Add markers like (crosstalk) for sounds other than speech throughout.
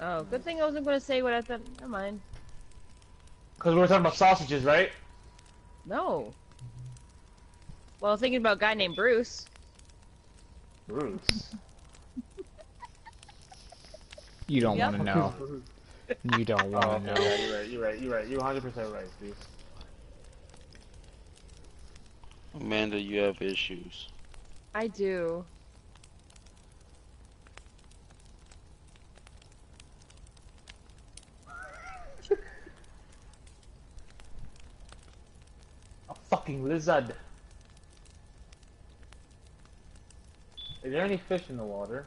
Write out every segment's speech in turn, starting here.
Oh, good thing I wasn't gonna say what I thought. Never mind. Because we were talking about sausages, right? No. Well, thinking about a guy named Bruce. Bruce. (laughs) You don't Yep. want to know. You don't (laughs) Oh, want to okay, know. yeah, you're right, you're right, you're right. You're 100% right, Steve. Amanda, you have issues. I do. Fucking lizard. Is there any fish in the water?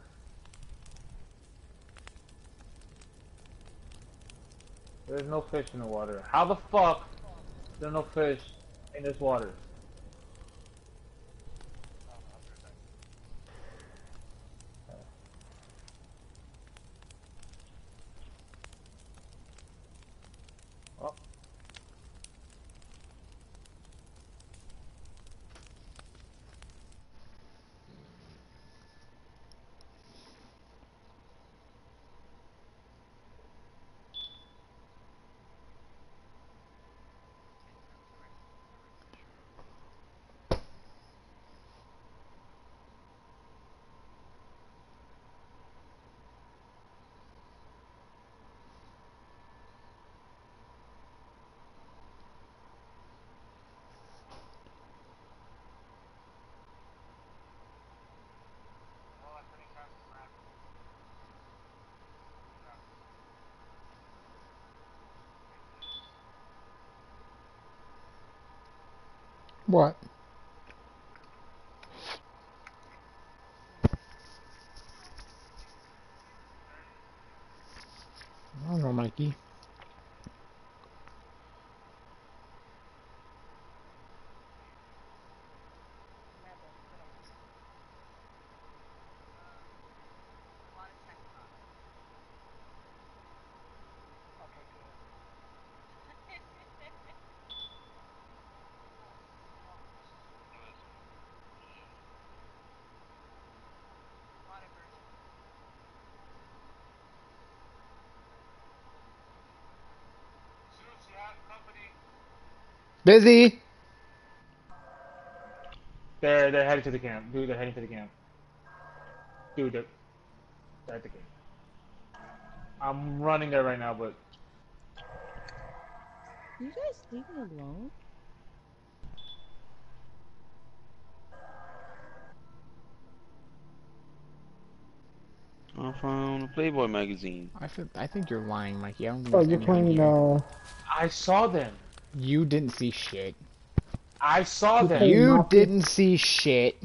There's no fish in the water. How the fuck is there no fish in this water? What? I don't know, Mikey. Busy. They're they're heading to the camp. Dude, they're heading to the camp. Dude, they're, they're at the camp. I'm running there right now, but You guys leave me alone? I found a Playboy magazine. I feel, I think you're lying, Mikey. I don't Oh, you're anything playing, here. uh, I saw them. You didn't see shit. I saw them. You Mafia. didn't see shit.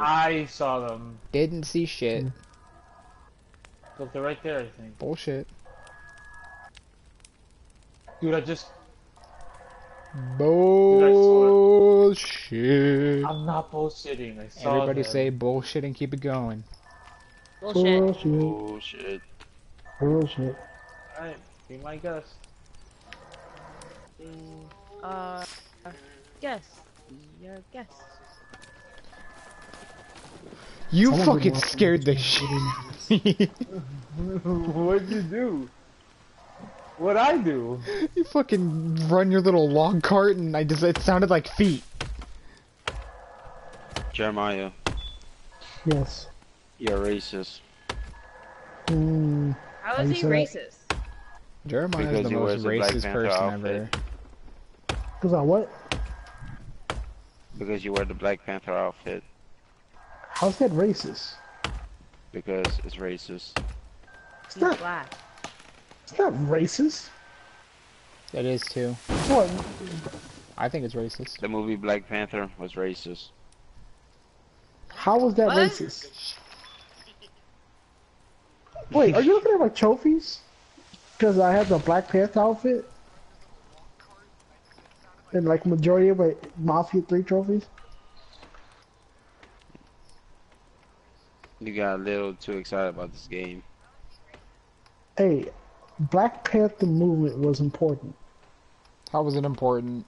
I saw them. Didn't see shit. Hmm. Look, they're right there. I think. Bullshit. Dude, I just. Bullshit. I'm not bullshitting. I saw Everybody them. say bullshit and keep it going. Bullshit. bullshit, Oh shit. bullshit. Alright, be my guest. Uh, guess. Your guess. You Someone fucking scared the shit. Out of (laughs) me. What'd you do? What'd I do? you fucking run your little log cart and I just it sounded like feet. Jeremiah, Yes. you're racist. Mm, How How is he say that? racist? Jeremiah's Because the most wears a Black racist Panther person outfit. Ever. cause I what? Because you wear the Black Panther outfit. How's that racist? Because it's racist. It's not. black. It's not racist. It is too. What? I think it's racist. The movie Black Panther was racist. How was that What? racist? Wait, are you looking at my trophies? Because I have the Black Panther outfit. And like majority of my Mafia 3 trophies. You got a little too excited about this game. Hey, Black Panther movement was important. How was it important?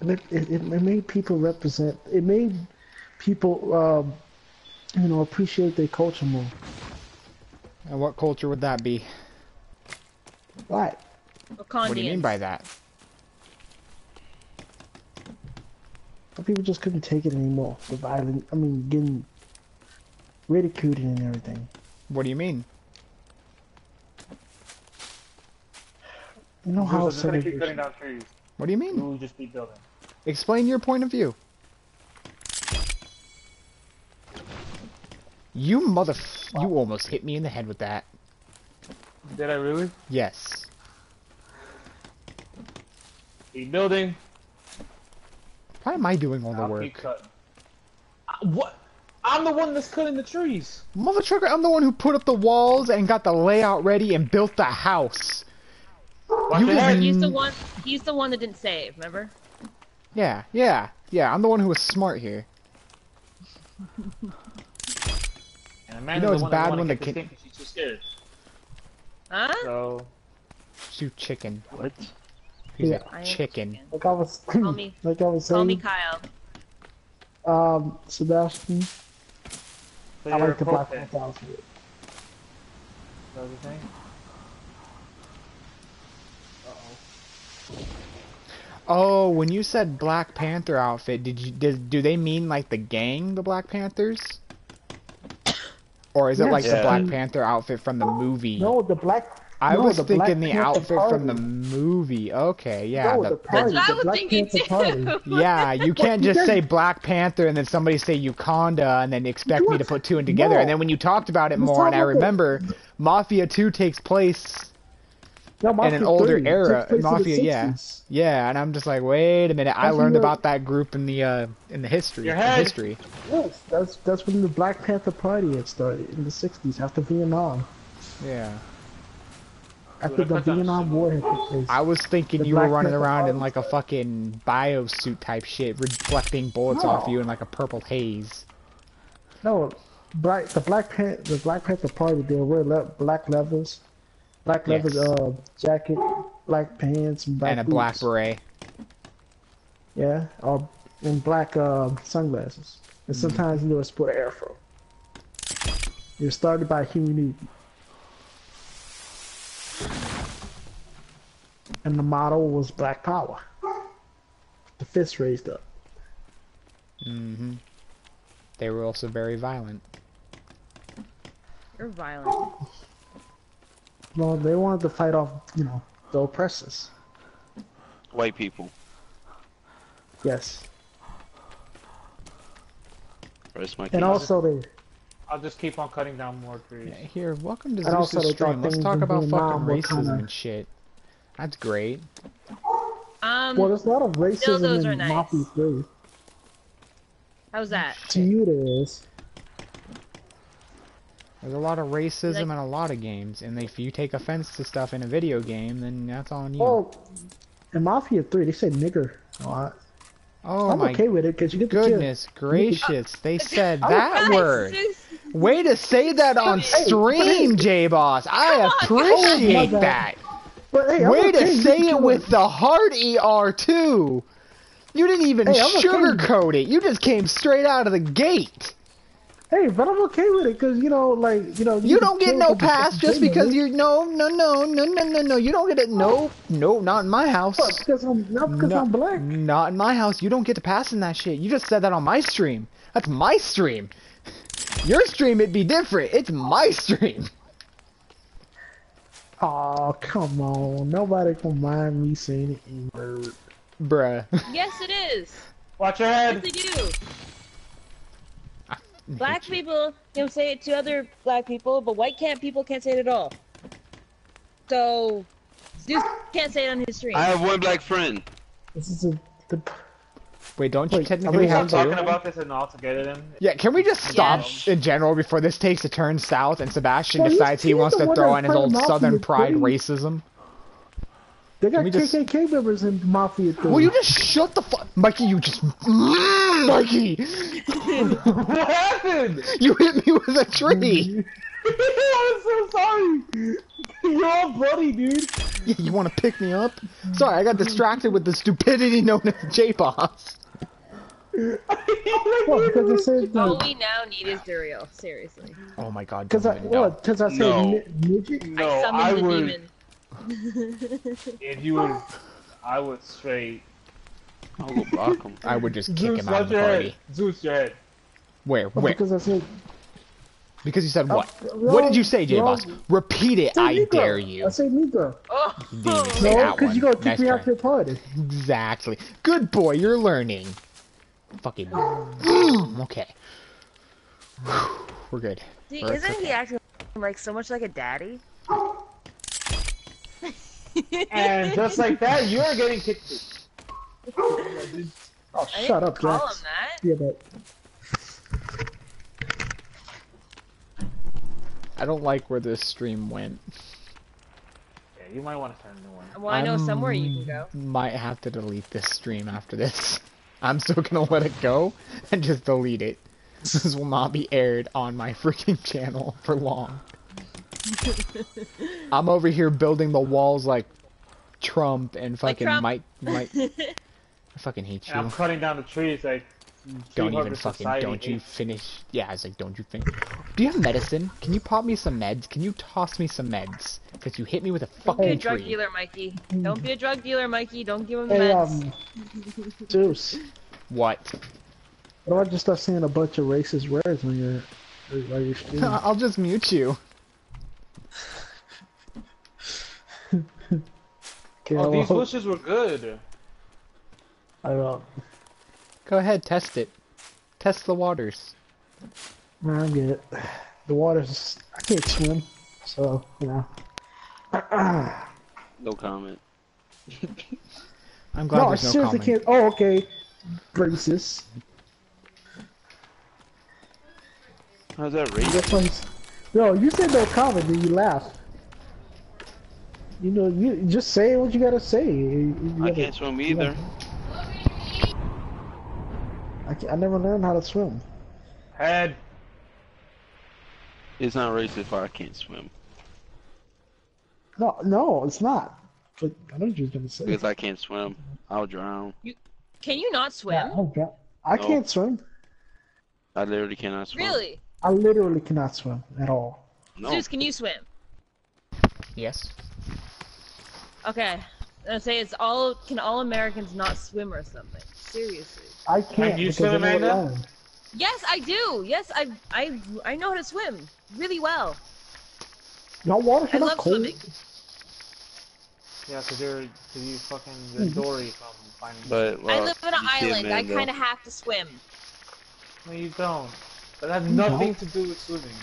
It, it, it made people represent, it made people um, you know, appreciate their culture more. And what culture would that be? Right. Wakandians. What do you mean by that? But people just couldn't take it anymore. The violent, I mean, getting ridiculed and everything. What do you mean? You know how We're just gonna keep segregation. cutting down trees. What do you mean? We will just keep building. Explain your point of view. You mother... You almost hit me in the head with that. Did I really? Yes. Keep building. Why am I doing all the I'll work? keep cutting. Uh, what? I'm the one that's cutting the trees. Mother trucker, I'm the one who put up the walls and got the layout ready and built the house. Watch You your will head. He's the one. He's the one that didn't save. Remember? Yeah, yeah, yeah. I'm the one who was smart here. And Amanda's know the it's one bad when the kid- thing 'cause she's too scared. Huh? So Shoot chicken. What? He's Yeah. I a am chicken. Like I was, (clears throat) Call me- like I was Call me Kyle. um, Sebastian, so I like the Black prophet. Panther outfit. That's the thing. Oh, when you said Black Panther outfit, did you did do they mean like the gang, the Black Panthers? Or is it Yes. like the Black Panther outfit from the movie? No, the black. I no, was the thinking the Panther outfit from the movie. Okay, yeah. no, the- the party. That's what I was Black thinking Panther too. party. (laughs) yeah, you can't just did- say Black Panther and then somebody say Wakanda and then expect me to put two and together. No. And then when you talked about it Let's more, and I about the- remember Mafia 2 takes place No, in an older 3 era. took place in the Mafia, yeah. 60s. Yeah, and I'm just like, wait a minute. I learned about that group in the uh in the history. Your in head. history. Yes, that's that's when the Black Panther party had started in the '60s after Vietnam. Yeah. After I the down Vietnam War took place. I was thinking The you were running around in like a fucking bio suit type shit, reflecting bullets No. off you in like a purple haze. No, black the Black Pan the Black Panther party they wear le- black levers, black Yes. levers uh jacket, black pants, and black and a black beret. Yeah, or and black uh, sunglasses. And sometimes you know sport an afro. You're started by human And the motto was Black Power. The fist raised up. Mm hmm They were also very violent. You're violent. Well, they wanted to fight off, you know, the oppressors. White people. Yes. Rest my And also they I'll just keep on cutting down more trees. Yeah, here, welcome to And also Zeus's stream. Let's talk about fucking racism kinda- and shit. That's great. Um, well there's a lot of racism in nice. Mafia 3. how's that? To you there is. There's a lot of racism Like- in a lot of games, and if you take offense to stuff in a video game, then that's on you. Oh, in Mafia 3 they said nigger a lot. oh I'm my okay with it because you get to kill. goodness gracious! They said that Guys, word. Way to say that on stream, J Boss. I appreciate that. But hey, Way to say it with the hard ER too. You didn't even Hey, sugarcoat it. You just came straight out of the gate. Hey, but I'm okay with it because you know, like you know, You can don't get no pass just because you're no no no no no no no. You don't get it. No no, not in my house. Because I'm not because I'm black. Not in my house. You don't get to pass in that shit. You just said that on my stream. That's my stream. Your stream, it'd be different. It's my stream. (laughs) Oh come on, nobody can mind me saying the N word. Bruh. Yes, it is. Watch your Yes, head. they do. Black people can say it to other black people, but white can't people can't say it at all. So, Zeus can't say it on his stream. I have one black friend. This is a the, Wait, don't you Wait, technically are we have Stop talking about this and all together then. Yeah, can we just stop Yeah. in general before this takes a turn south and Sebastian he's- decides he wants to throw in his old southern pride racism? they got we just- KKK members in Mafia 3. Will you just shut the fuck, Mikey? You just, Mm, Mikey, (laughs) what happened? (laughs) you hit me with a tree. (laughs) I'm so sorry. You're all bloody, dude. Yeah, you want to pick me up? Sorry, I got distracted with the stupidity known as J-Boss. What? Because I said All no. we now need is Duriel. Seriously. Oh my god. Because I don't even know. what? Because I said No. mi- midget. No, I summoned I the would. demon. (laughs) If you would, I would straight. I'll go block him. I would just kick Zeus, him out of the party. head. Zeus, your head. Where? What, Where? Because I said. Because you said what? Uh, What did you say, J Boss? Repeat it, I Negro. dare you. I said Negro. Oh, You didn't even say No, because one. you gonna kick Nice me try. out your party. Exactly. Good boy, you're learning. Fucking. Mm. (sighs) okay. We're good. See, Or it's isn't he acting like so much like a daddy? (laughs) And just like that, you're getting kicked. (laughs) Oh, I shut didn't up, call Jax. him that. Yeah, but I don't like where this stream went. Yeah, you might want to turn a new one. Well, I know somewhere you can go. Mm, might have to delete this stream after this. (laughs) I'm still gonna (laughs) let it go and just delete it. This will not be aired on my freaking (laughs) channel for long. (laughs) I'm over here building the walls like Trump and Like fucking Trump. Mike. might. I fucking hate And I'm cutting down the trees like. Don't even fucking. Don't you finish? Yeah, it's like don't you think? Do you have medicine? Can you pop me some meds? Can you toss me some meds? Because you hit me with a fucking Don't Be a drug tree. dealer, Mikey. Don't be a drug dealer, Mikey. Don't give him the hey, meds. um, Zeus. What? Why don't I just start seeing a bunch of racist words when you're while you're (laughs) streaming? I'll just mute you. (laughs) Okay, Oh, these bushes were good. I don't. Go ahead, test it. Test the waters. Nah, I get it. The water's. I can't swim, so you know. No comment. I'm glad no, I there's no seriously comment. can't. Oh, okay. Racist. How's that racist? That's why No, you said no comment, then you laugh. You know, you just say what you gotta say. You- you I gotta- can't swim either. I, can't- I never learned how to swim. Head. It's not racist if I can't swim. No, no, it's not. But I know what you gonna say. Because I can't swim, I'll drown. Can you not swim? Yeah, oh, I'll dra- I No. can't swim. I literally cannot swim. Really? I literally cannot swim at all. No. Zeus, can you swim? Yes. Okay. I say it's all. Can all Americans not swim or something? Seriously. I can't Can you swim, Amanda? Yes, I do. Yes, I I I know how to swim really well. No water I not love cold. swimming. Yeah, cause you're, cause you fucking the mm-hmm. Dory from Finding But, I live on an island. I kind of have to swim. No, you don't. That has No. nothing to do with swimming.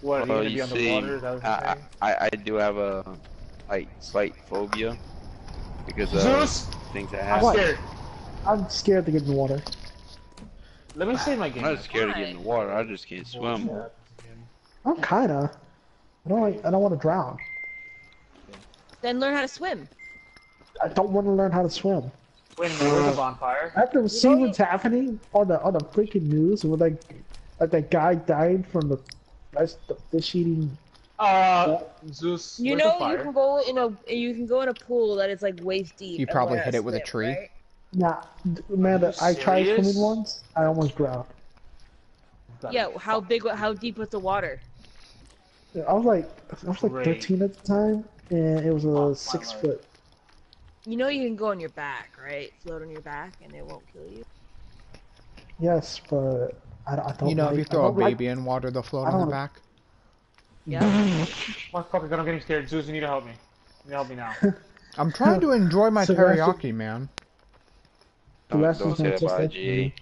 What, are you oh, gonna be you see, underwater? That I. I, I do have a like slight phobia because of Zeus! things that I'm happen. Scared. I'm scared to get in the water. Let me save my game. I'm not scared of Why? getting in the water. I just can't swim. I'm kinda. I don't like. I don't want to drown. Then learn how to swim. I don't want to learn how to swim. Wait, there's a bonfire. After seeing what's happening on the on the freaking news, with like, like that guy died from the, that's the fish eating. Uh, Zeus. You know you can go in a you can go in a pool that is like waist deep. You probably hit it with a tree. right? Nah, Amanda, I tried swimming once. I almost drowned. Yeah. How big? How deep was the water? I was like, I was like Great. 13 at the time, and it was a Oh, my six foot. You know you can go on your back, right? Float on your back, and it won't kill you. Yes, but I, I don't. You know, like, if you throw a don't like- baby in water, they'll float on their don't- back. Yeah. Motherfucker, I'm getting scared. Zeus, you need to help me. You need to help me now. (laughs) I'm trying to enjoy my (laughs) So that's teriyaki, man. The Don't, rest don't say that just about like He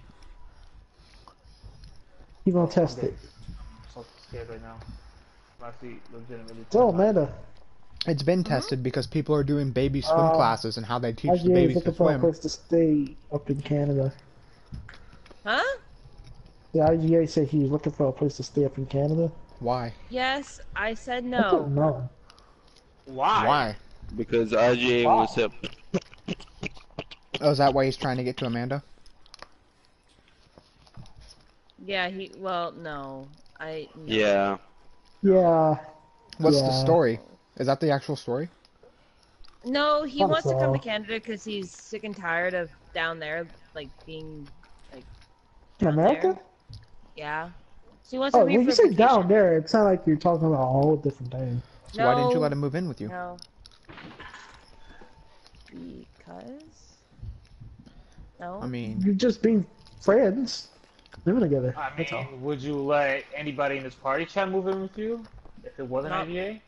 gonna oh, test it. I'm so scared right now. I'm actually legitimately. So Amanda, It's been tested because people are doing baby swim Uh, classes and how they teach the IGA is babies to looking for a swim. place to stay up in Canada. Huh? The IGA said he's looking for a place to stay up in Canada. Why? Yes, I said I don't no. know. Why? Why? Because IGA Wow. wants to. Oh, is that why he's trying to get to Amanda? Yeah, he. Well, no. I. No. Yeah. Yeah, What's the story? Is that the actual story? No, he Thought wants to come to. Canada because he's sick and tired of down there, like being, In Down America? there. yeah. So he wants to Oh, be when for you say vacation. down there, it sounds like you're talking about a whole different thing. So why didn't you let him move in with you? No. Because. No. I mean, You're just being friends, living together. I That's all. mean, would you let anybody in this party chat move in with you if it wasn't No. IDA?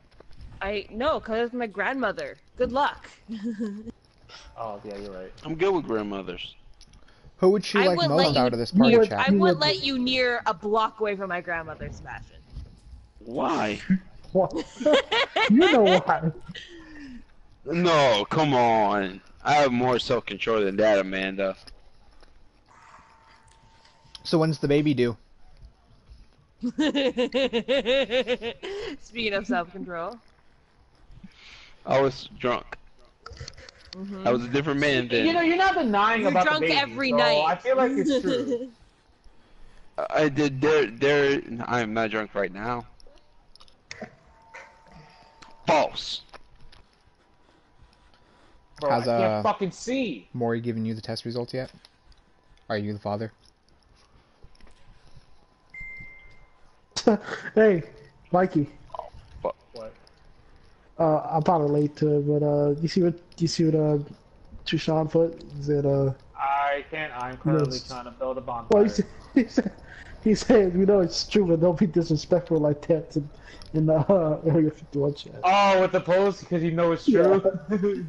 I no, cause it's my grandmother. Good luck. (laughs) Oh yeah, you're right. I'm good with grandmothers. who would she I like would most you out of this party near- chat? I would would- let you near a block away from my grandmother, Sebastian. Why? (laughs) What? (laughs) you know why? No, come on. I have more self control than that, Amanda. So when's the baby due? Speaking of self-control. I was drunk. Mhm. I was a different man then. You know, you're not denying You're about drunk the baby, every so night. I feel like it's true. (laughs) I did. There, there. I am not drunk right now. False. Bro, How's, I can't uh, fucking see. Maury giving you the test results yet? Are you the father? (laughs) hey, Mikey. What? Uh, I'm probably late to it, but uh, you see what you see what uh, Trushan put? Is that uh? I can't. I'm currently Yes. trying to build a bonfire. Well, he said, (laughs) he said, he said, you know it's true, but don't be disrespectful like that to, in the uh, Area 51 chat. Oh, with the post because you know it's true.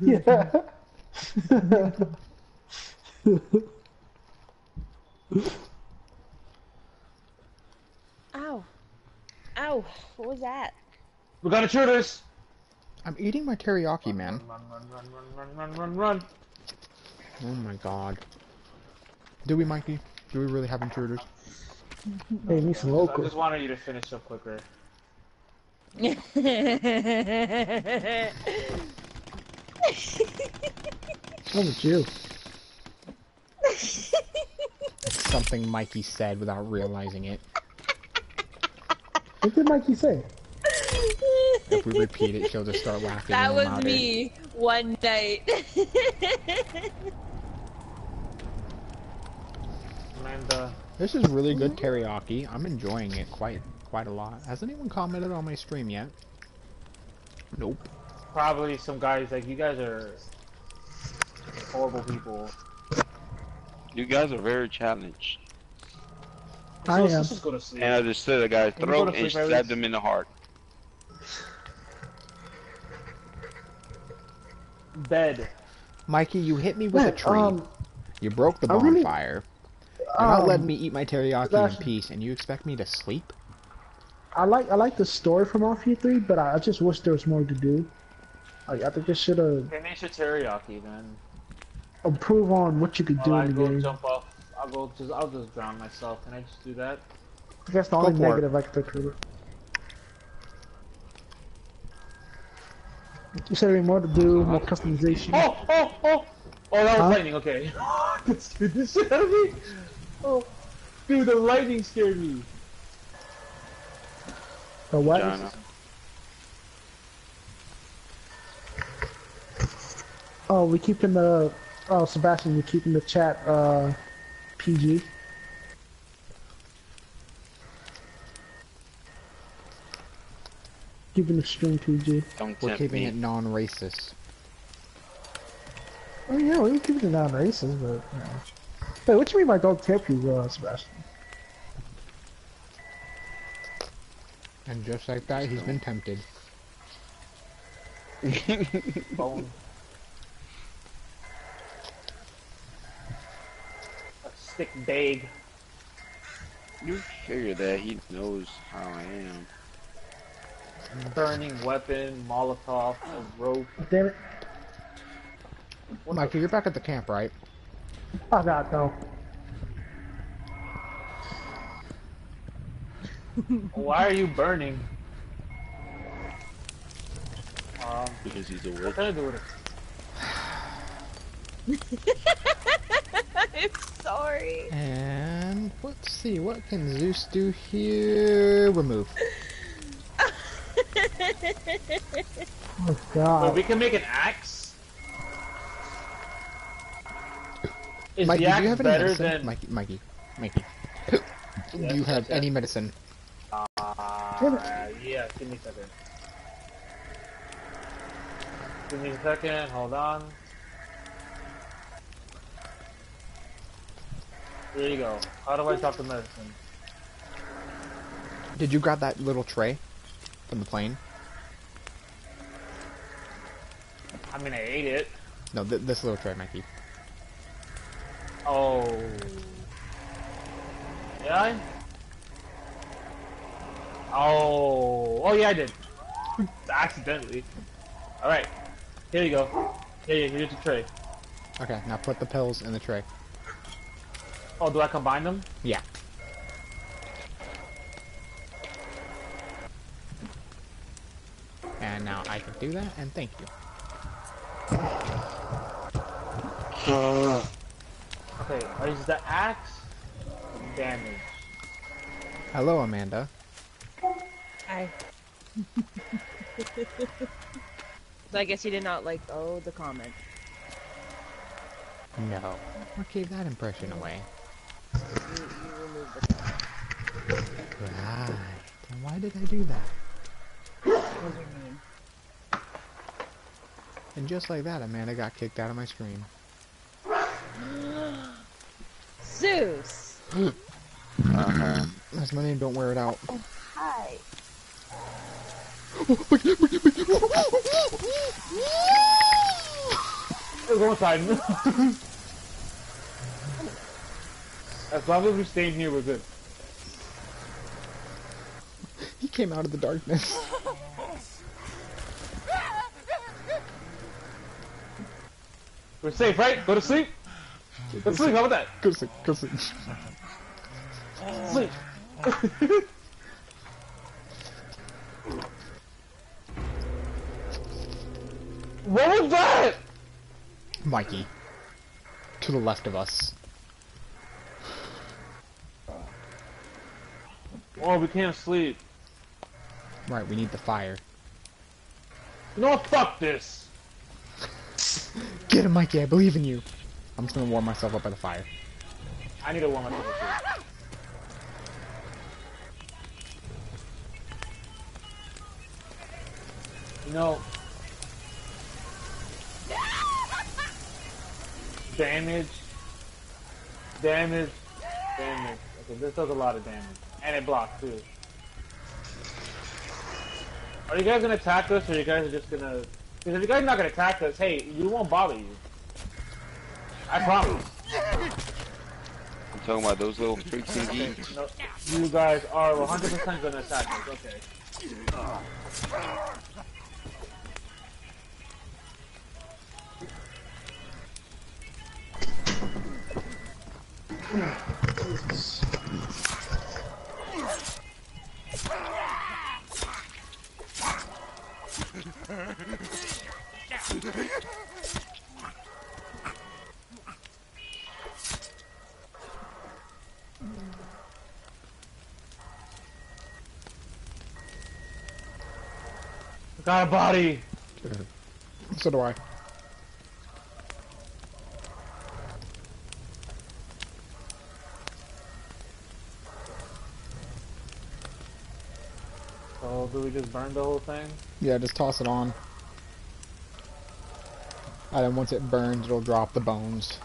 Yeah. (laughs) (laughs) Ow. Ow. What was that? we got intruders. I'm eating my teriyaki, man. Run, run, run, run, run, run, run, run. Oh my god. Do we, Mikey? Do we really have intruders? hey, need some I just wanted you to finish up quicker. (laughs) What's with you? It's (laughs) something Mikey said without realizing it. What did Mikey say? If we repeat it, she'll just start laughing. that even was louder. me one night. Amanda. This is really good teriyaki. I'm enjoying it quite quite a lot. Has anyone commented on my stream yet? Nope. Probably some guys like you guys are horrible people. You guys are very challenged. I So am. just go to sleep. And I just slit a guy's Can we go throat and stabbed him in the heart. Bed. Mikey, you hit me with a Man, tree. um, you broke the I really- bonfire. You're not letting me eat my teriyaki in peace, and you expect me to sleep? I like I like the story from Mafia 3, but I, I just wish there was more to do. Like, I think they should have Finish your teriyaki, then. improved on what you could do While I in the go game. jump off. I'll go just. I'll just drown myself. Can I just do that? I guess the Go only for it. negative I could think of. You said there more to do, more customization. Oh, oh, oh! Oh, that was Huh? lightning. Okay. (laughs) that scared the shit out of me. Oh, dude, the lightning scared me. Or what? Vagina. Oh, we keeping the oh Sebastian, we keeping the chat uh PG. Keeping the stream PG. Don't We're keeping me. it non-racist. Oh yeah, we're keeping it non racist, but you know. Wait, what do you mean by don't tip you, uh, Sebastian? And just like that, he's been tempted. Bone. (laughs) A stick bag. You figure that he knows how I am. Burning weapon, Molotov, a rope. Damn it! Mikey, you're back at the camp, right? Oh god, no. Why are you burning? Um, Because he's a what witch. can I do with it? (laughs) I'm sorry. And let's see, what can Zeus do here? Remove. (laughs) Oh Well, god. we can make an axe. Is Mikey, the do you axe have any better medicine? than? Mikey, Mikey, Mikey. (laughs) do you have yes, any yes. medicine? Uh, yeah, give me a second. Give me a second, hold on. There you go. How do I drop the medicine? Did you grab that little tray from the plane? I mean, I ate it. No, th- this little tray, Mikey. Oh. Did I? Oh. Oh, yeah, I did. (laughs) Accidentally. Alright. Here you go. Here you here's the tray. Okay, now put the pills in the tray. Oh, do I combine them? Yeah. And now I can do that, and thank you. Uh, Okay, is the axe damage? Hello, Amanda. Hi. so I guess you did not like oh the comment. No. What gave that impression away? You, you removed the comment. Right. And why did I do that? What was your name? And just like that, Amanda got kicked out of my stream. (gasps) Zeus. Uh-huh. That's my name, don't wear it out. Hi. Let's go inside. as long as we stay in here, we're good. He came out of the darkness. (laughs) We're safe, right? Go to sleep. Go to sleep. How about that? Go to sleep, go to sleep. Sleep. (laughs) what was that? Mikey. To the left of us. Oh, we can't sleep. Right, we need the fire. What? Fuck this. Get him, Mikey, I believe in you. I'm just gonna warm myself up by the fire. I need to warm myself up. too. Know, damage, damage, damage. Okay, this does a lot of damage, and it blocks too. Are you guys gonna attack us, or you guys are just gonna? Because if you guys are not gonna attack us, hey, we won't bother you. I promise. I'm talking about those little freaks and Okay, geeks. no, you guys are 100% gonna attack us. Okay. Got a body. So do I. So do we just burn the whole thing? Yeah, just toss it on. And then once it burns, it'll drop the bones.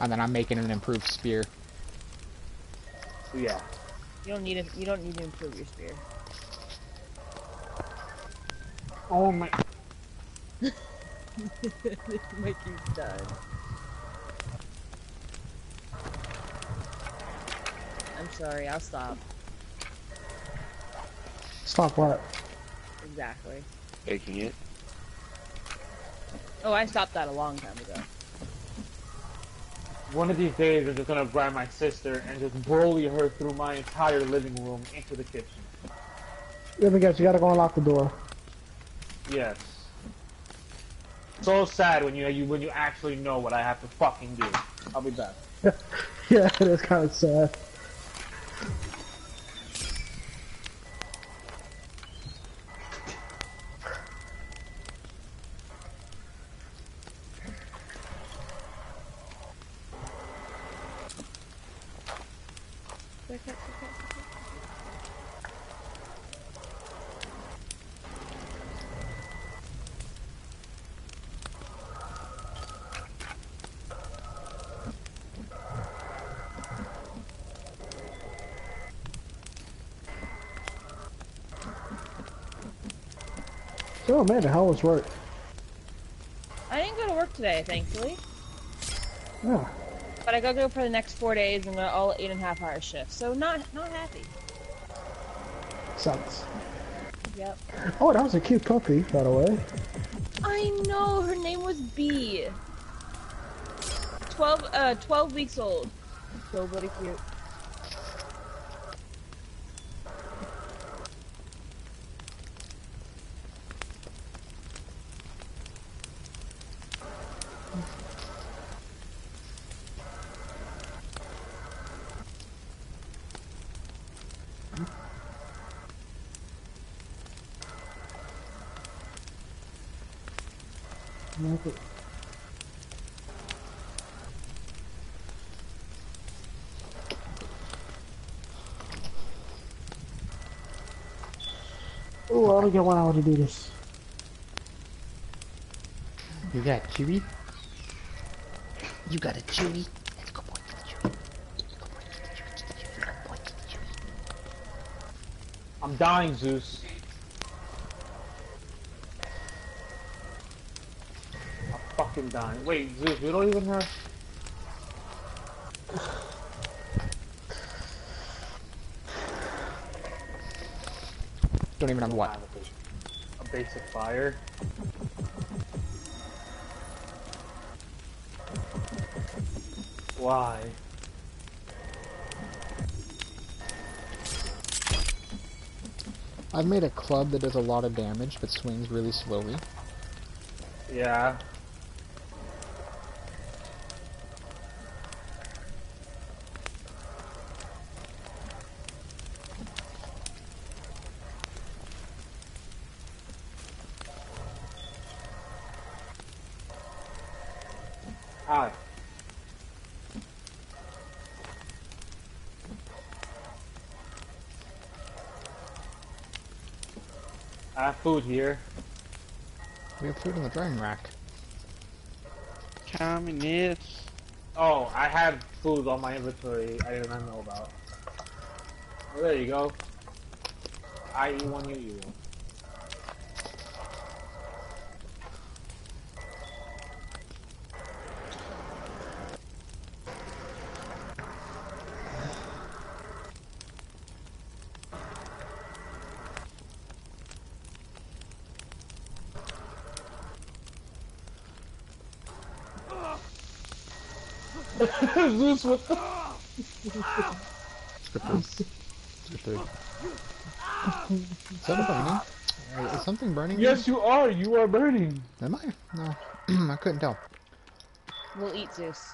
And then I'm making an improved spear. Yeah. You don't need it. You don't need to improve your spear. Oh my. (laughs) Mikey's done. I'm sorry. I'll stop. Stop what? Exactly. Taking it. Oh, I stopped that a long time ago. One of these days, I'm just gonna grab my sister and just bully her through my entire living room into the kitchen. Let me guess, you gotta go unlock the door. Yes. So sad when you, you when you actually know what I have to fucking do. I'll be back. (laughs) yeah, it is kind of sad. Back up, back up, back up. So Amanda, how was work? I didn't go to work today, thankfully. Yeah. But I gotta go for the next four days and they're all eight and a half hour shifts. So not not happy. Sucks. Yep. Oh, that was a cute puppy, by the way. I know her name was B. Twelve uh twelve weeks old. So bloody cute. Oh, I only got one hour to do this. You got Chewy? You got a Chewy? Let's go point to the Chewy. Go point to the Chewy. Go point to the Chewy. I'm dying, Zeus. I'm fucking dying. Wait, Zeus, we don't even have. Don't even have what? Have a basic- A basic fire. Why? I've made a club that does a lot of damage but swings really slowly. Yeah. Hi. I have food here. We have food in the drying rack. Communists. Oh, I had food on my inventory I did not know about. Oh, there you go. I eat one, you eat one. Zeus, what the? Let's get food. Let's get food. Is that a burning? Is something burning? Yes, you are. You are burning. Am I? No. (clears throat) I couldn't tell. We'll eat Zeus.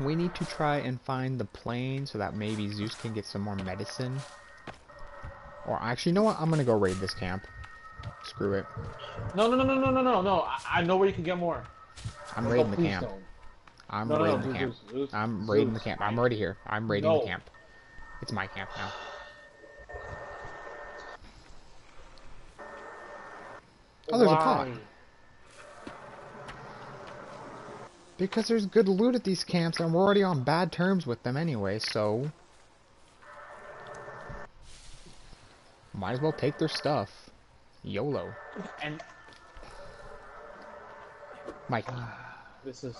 We need to try and find the plane so that maybe Zeus can get some more medicine. Or actually, you know what? I'm gonna go raid this camp. Screw it. No, no, no, no, no, no, no, no. I, I know where you can get more. I'm Let's go raiding the camp. don't. I'm No, raiding no, the camp. I'm raiding the camp. I'm already here. I'm raiding No. the camp. It's my camp now. Oh, there's a pot. Because there's good loot at these camps, and we're already on bad terms with them anyway, so... Might as well take their stuff. YOLO. And Mikey. this is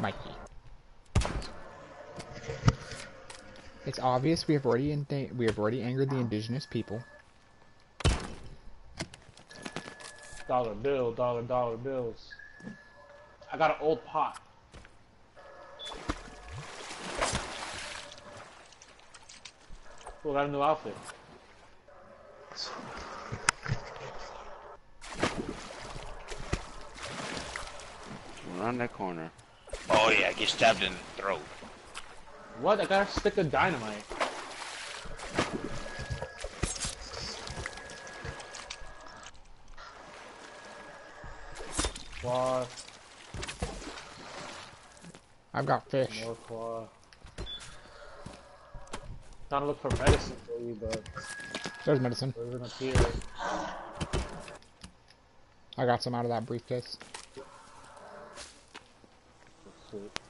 Mikey. It's obvious we have already we have already angered the indigenous people. dollar bill, dollar dollar bills. I got an old pot. Cool, got a new outfit. Around that corner. Oh yeah, get stabbed in the throat. What? I got a stick of dynamite. Cloth, I've got fish. more cloth. Trying to look for medicine for you, but There's medicine. it doesn't appear. I got some out of that briefcase. Sweet.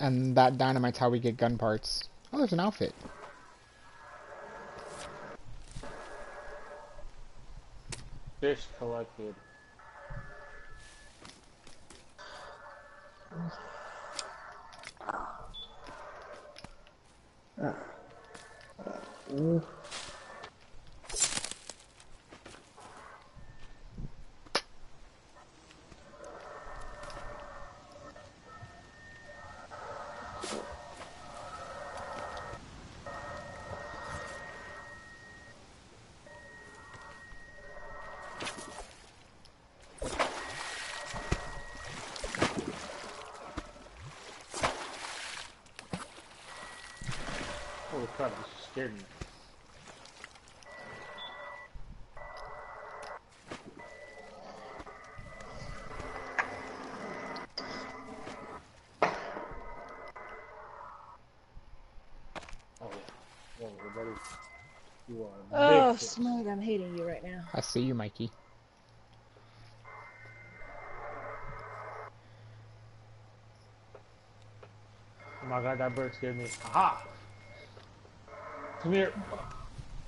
And that dynamite's how we get gun parts. Oh, there's an outfit. Fish collected. Mm. Holy crap, this scared me. Oh, yeah. Whoa. You are Oh. Smug, I'm hating you right now. I see you, Mikey. Oh my god, that bird scared me. Aha! Come here.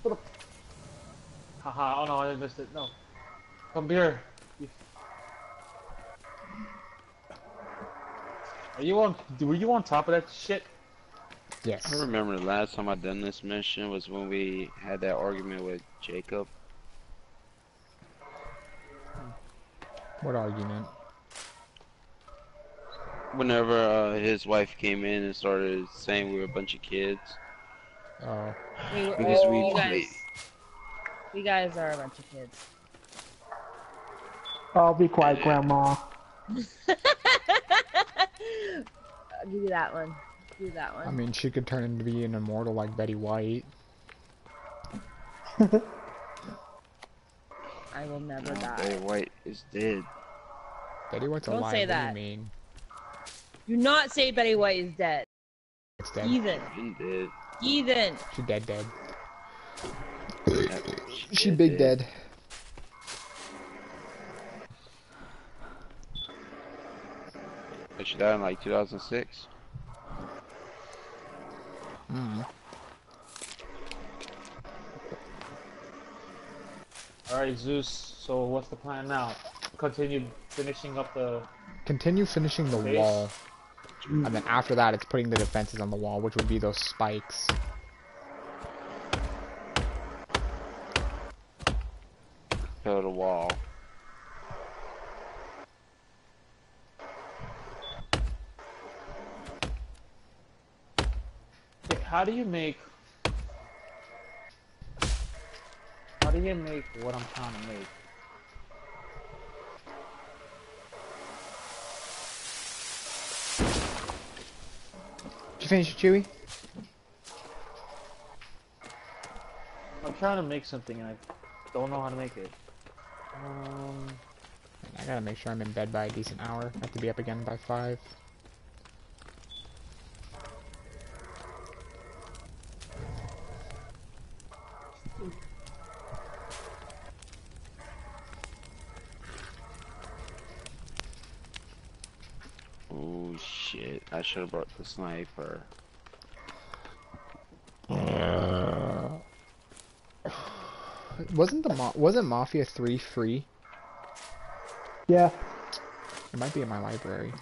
What the? Haha, oh no, I missed it. No. Come here. Are you on, were you on top of that shit? Yes. I remember the last time I done this mission was when we had that argument with Jacob. What argument? Whenever uh, his wife came in and started saying we were a bunch of kids. Oh. We, were- Because oh, we you played. guys, you guys are a bunch of kids. Oh, be quiet, Grandma. (laughs) I'll give you that one. Give you that one. I mean, she could turn into be an immortal like Betty White. (laughs) I will never Oh, die. Betty White is dead. Betty White's Don't alive. say what that. do you mean? Do not say Betty White is dead. It's dead. Heathen. Been dead. Heathen. She dead dead. She big dead. But she died in like 2006. Mm. Alright, Zeus, so what's the plan now? Continue finishing up the. Continue finishing the Base. wall. And then after that, it's putting the defenses on the wall, which would be those spikes. Build a wall. Wait, how do you make. How do you make what I'm trying to make? Finish it, Chewy? I'm trying to make something and I don't know how to make it. Um. I gotta make sure I'm in bed by a decent hour. I have to be up again by 5. Oh shit. I should have brought the sniper. Wasn't the Ma- wasn't Mafia 3 free? Yeah. It might be in my library.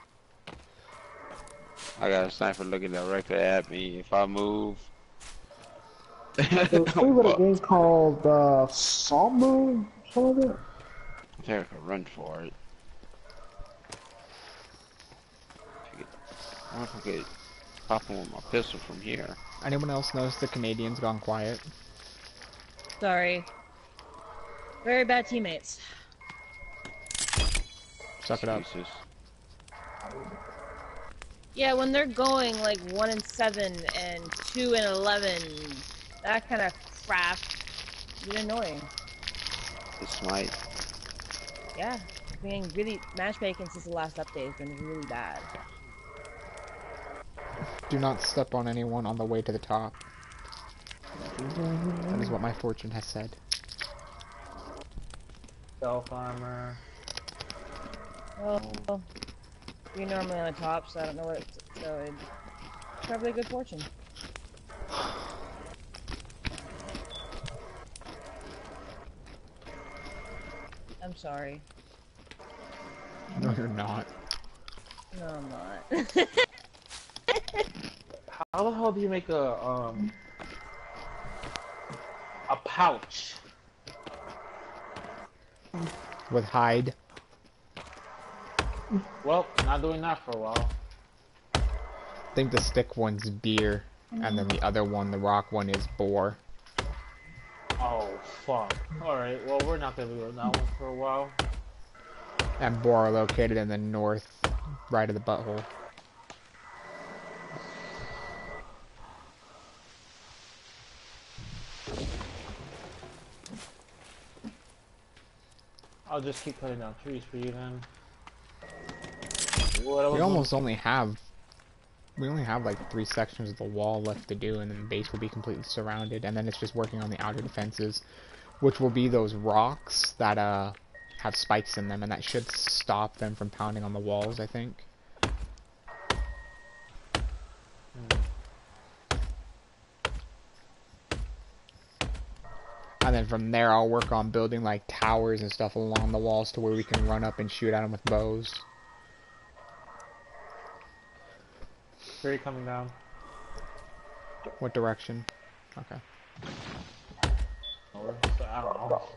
I got a sniper looking directly at me. If I move. It was free with (laughs) a game called uh, Salt Moon, something like. I think I could run for it. I wonder if I could pop him with my pistol from here. Anyone else notice the Canadians gone quiet? Sorry. Very bad teammates. Suck it up. Jesus. Yeah, when they're going like one and seven and two and eleven, that kind of crap, is annoying. The smite. Yeah, being really matchmaking since the last update has been really bad. Do not step on anyone on the way to the top. That is what my fortune has said. Self armor. Well, you're normally on the top, so I don't know what. It's, so it's probably a good fortune. I'm sorry. No, you're not. No, I'm not. (laughs) How the hell do you make a um a pouch? With hide. Well, not doing that for a while. I think the stick one's beer, and then the other one, the rock one, is boar. Oh fuck. Alright, well we're not gonna be doing that one for a while. And boar are located in the north, right of the butthole. I'll just keep cutting down trees for you then. What We almost only have, we only have like three sections of the wall left to do, and then the base will be completely surrounded, and then it's just working on the outer defenses, which will be those rocks that uh have spikes in them, and that should stop them from pounding on the walls. I think. Then from there, I'll work on building like towers and stuff along the walls to where we can run up and shoot at them with bows. Tree coming down. What direction? Okay. I don't know.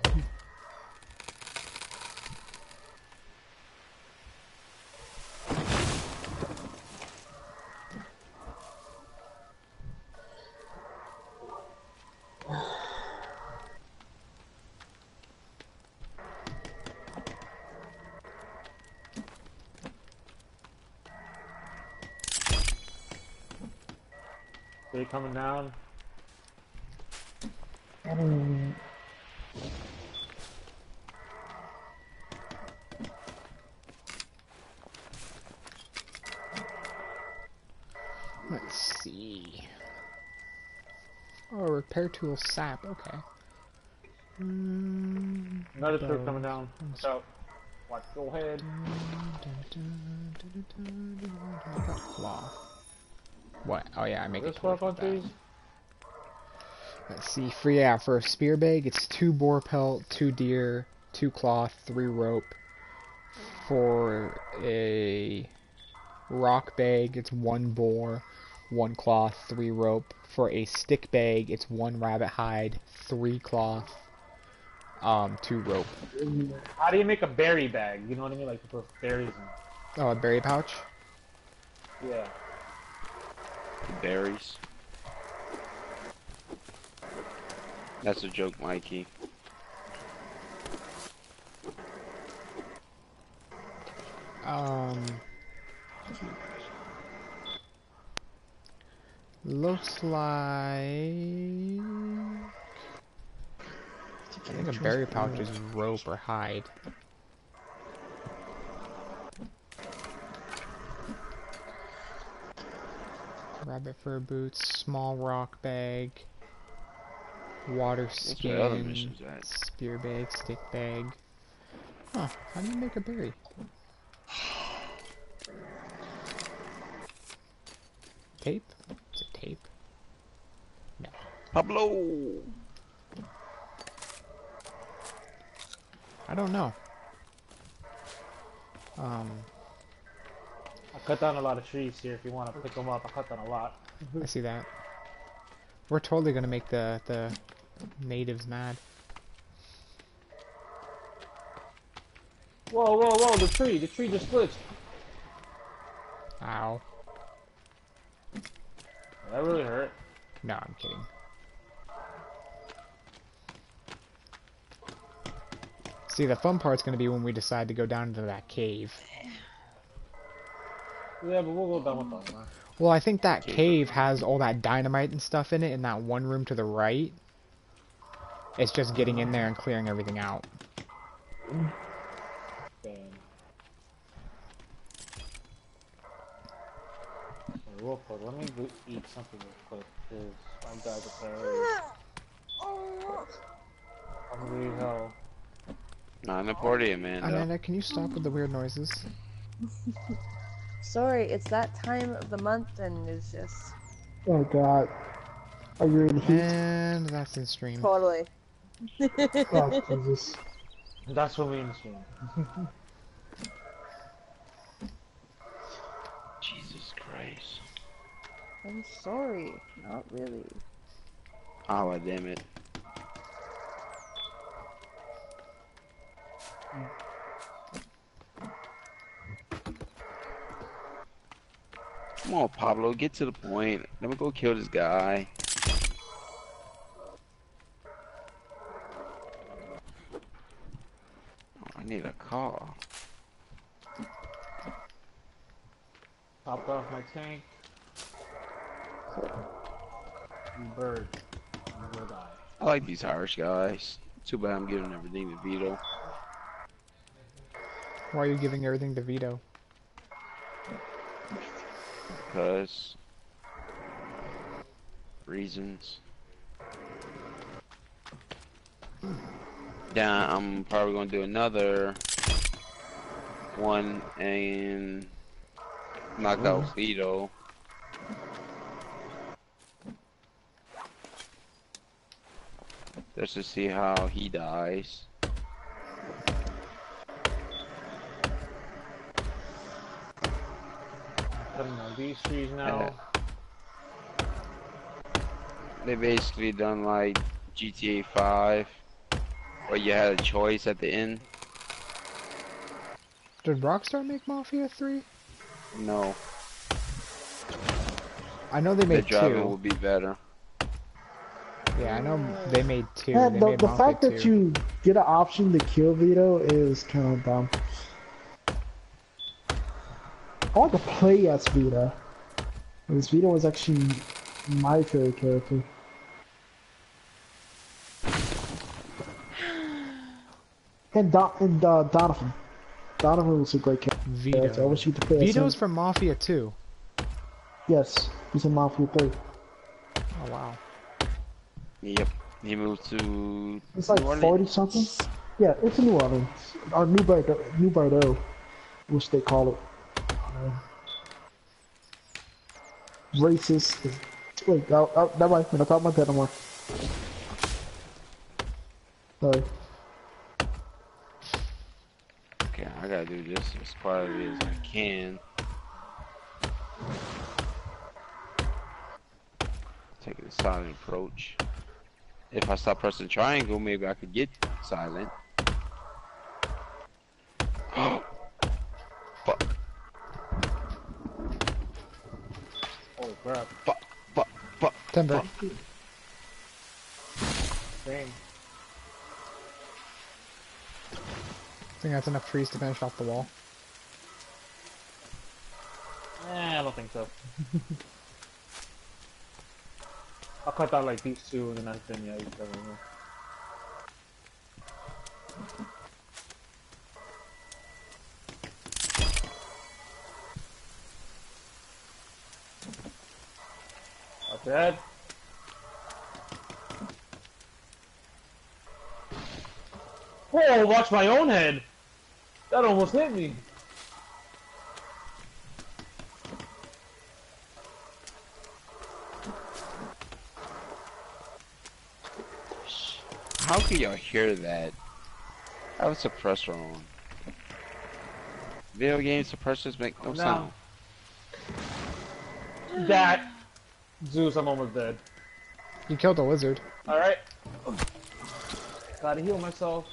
Coming down. Um, Let's see. Oh, repair tool sap. Okay. Mm, Another bows. coming down. So, watch your head. Got cloth. What? Oh yeah, I make This work on Let's see. For yeah, for a spear bag, it's two boar pelt, two deer, two cloth, three rope. For a rock bag, it's one boar, one cloth, three rope. For a stick bag, it's one rabbit hide, three cloth, um, two rope. How do you make a berry bag? You know what I mean? Like to put berries in. Oh, a berry pouch. Yeah. Berries. That's a joke, Mikey. Um, looks like I think a berry pouch is rope or hide. Rabbit fur boots, small rock bag, water What's my other skin, spear bag, stick bag. Huh, how do you make a berry? Tape? Is it tape? Pablo! I don't know. Um, I cut down a lot of trees here. If you want to pick them up, I cut down a lot. I see that. We're totally gonna make the the natives mad. Whoa, whoa, whoa! The tree, the tree just glitched. Ow. That really hurt. No, I'm kidding. See, the fun part's gonna be when we decide to go down into that cave. Yeah, but we'll go down with them. Man. Well, I think that cave has all that dynamite and stuff in it in that one room to the right. It's just getting in there and clearing everything out. Damn. real quick. Let me go eat something real quick, because my guys are tired. Hungry as hell. Not in party, Amanda. Amanda, can you stop with the weird noises? Sorry, it's that time of the month and it's just Oh god. Are you in heat? And that's in stream. totally. (laughs) Oh Jesus. That's what we in stream. (laughs) Jesus Christ. I'm sorry. Not really. Oh, damn it. Hmm. Come on, Pablo, get to the point. Let me go kill this guy. Oh, I need a car. Popped off my tank. You bird. You will die. I like these Irish guys. Too bad I'm giving everything to Vito. Why are you giving everything to Vito? Because reasons. Yeah, I'm probably gonna do another one and knock out mm-hmm. Vito. Just to see how he dies. Cutting on these trees now. They basically done like GTA 5, where you had a choice at the end. Did Rockstar make Mafia 3? No, I know they the made driving 2. would be better. Yeah, I know they made 2. Yeah, they the, made the Mafia fact that you get an option to kill Vito is kind of dumb. I want to play as Vito. Because Vito was actually my favorite character. (gasps) And, Don, and uh, Donovan. Donovan was a great character. I Vito. wish you could play as Vito's him. from Mafia 2. Yes, he's in Mafia 3. Oh wow. Yep, he moved to. It's like New 40 something? Yeah, it's in New Orleans. Or New Bordeaux, New Bordeaux, which they call it. Racist. Wait, oh, oh, never mind. Talking about that no more. Sorry. Okay, I gotta do this as quietly as I can. Taking a silent approach. If I stop pressing triangle, maybe I could get silent. (gasps) Oh, Holy crap. fuck, fuck, fuck. Timber. Dang. I think that's enough trees to finish off the wall. Eh, I don't think so. (laughs) I'll cut out like these two and then then yeah, you Not dead. Oh, watch my own head! That almost hit me. How can y'all hear that? I have a suppressor on. Video game suppressors make no, No. sound. That Zeus, I'm almost dead. You killed a lizard. Alright. Gotta heal myself.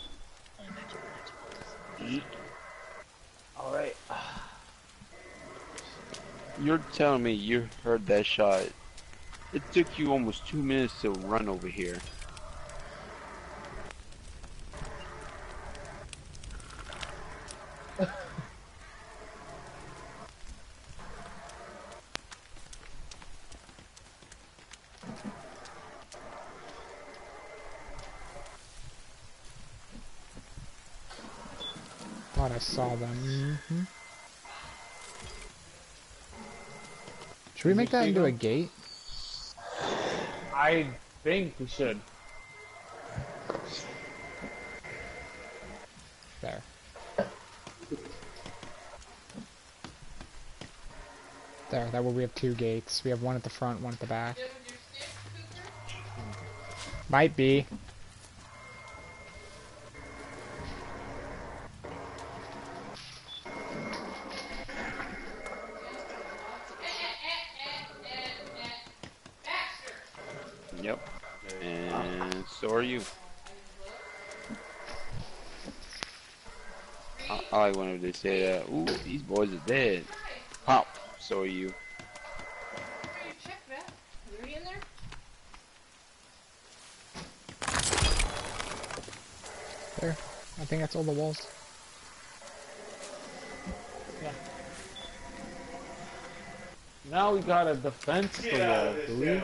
Alright. You're telling me you heard that shot. It took you almost two minutes to run over here. Thought I saw them. hmm Should we make that into a gate? I think we should. There. There, that way we have two gates. We have one at the front, one at the back. Might be. Like when say that. Uh, Ooh, these boys are dead. Pop. So are you. Check that. Are we in there? There. I think that's all the walls. Yeah. Now we gotta defense the wall, do we?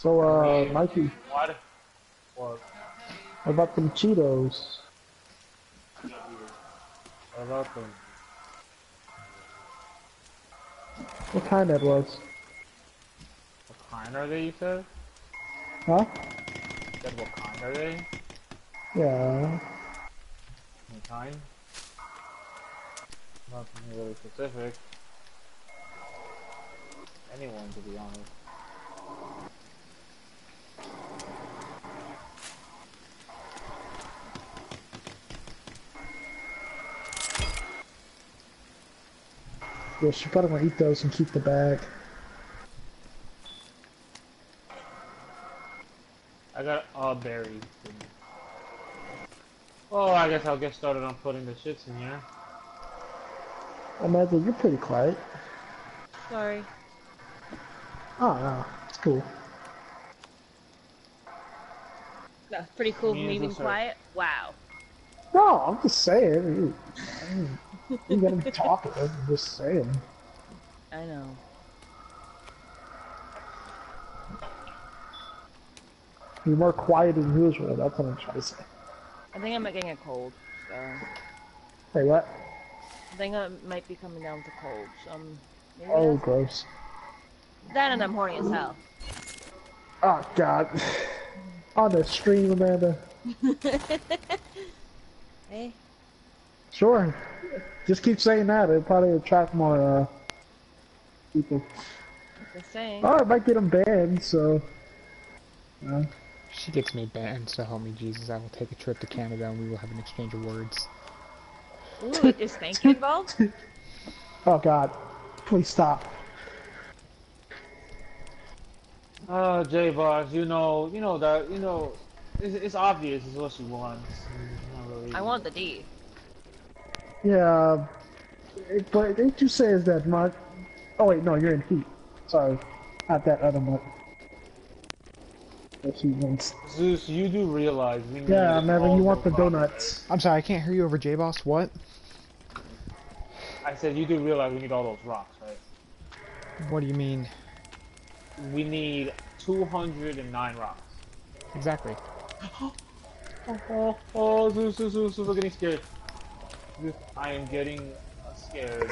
So, uh, Mikey, What? What? what about them Cheetos? What? What kind that was? What kind are they, you said? Huh? You said what kind are they? Yeah. What kind? Nothing really specific. Anyone, to be honest. Yeah, she probably want to eat those and keep the bag. I got all berries. Oh, I guess I'll get started on putting the shits in here. Amanda, you're pretty quiet. Sorry. Oh, no, it's cool. That's pretty cool Me for me as being quiet. Wow. No, I'm just saying. You, I mean, you gotta be (laughs) talking. I'm just saying. I know. You're more quiet than usual. That's what I'm trying to say. I think I'm getting a cold. So Hey, what? I think I might be coming down to cold. So maybe Oh, that's- gross. that and I'm horny as hell. Oh, God. (laughs) On the stream, Amanda. (laughs) Hey, Sure. Just keep saying that. It'll probably attract more, uh, people. just saying. Oh, it might get them banned, so. Yeah. She gets me banned, so help me Jesus. I will take a trip to Canada and we will have an exchange of words. Ooh, is (laughs) thank you involved? Oh, God. Please stop. Oh, J Boss, you know, you know that, you know, it's, it's obvious is what she wants. Really- I want the D. Yeah, it, but it just says that Mark. Oh wait, no, you're in heat. Sorry, not that other Mark. If he wants. Zeus, you do realize we need Yeah, Maverick, all you want the rocks. donuts? I'm sorry, I can't hear you over J-Boss. What? I said you do realize we need all those rocks, right? What do you mean? We need 209 rocks. Exactly. (gasps) Oh, oh, oh Zeus, Zeus, Zeus, Zeus, I'm getting scared. Zeus, I am getting uh, scared.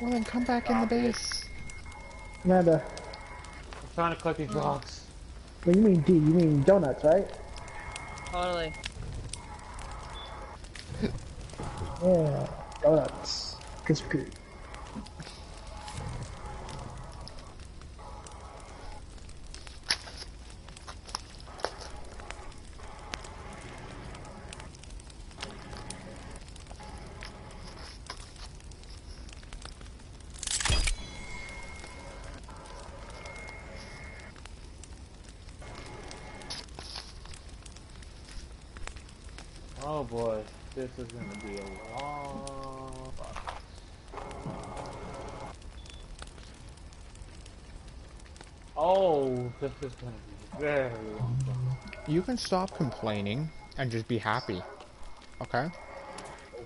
Well, then come back in the Stop it. I'm trying to collect these rocks. when you mean D, you mean donuts, right? Totally. Yeah, donuts. Krispy Kreme. Oh boy, this is gonna be a long. Oh, this is gonna be very long. You can stop complaining and just be happy. Okay?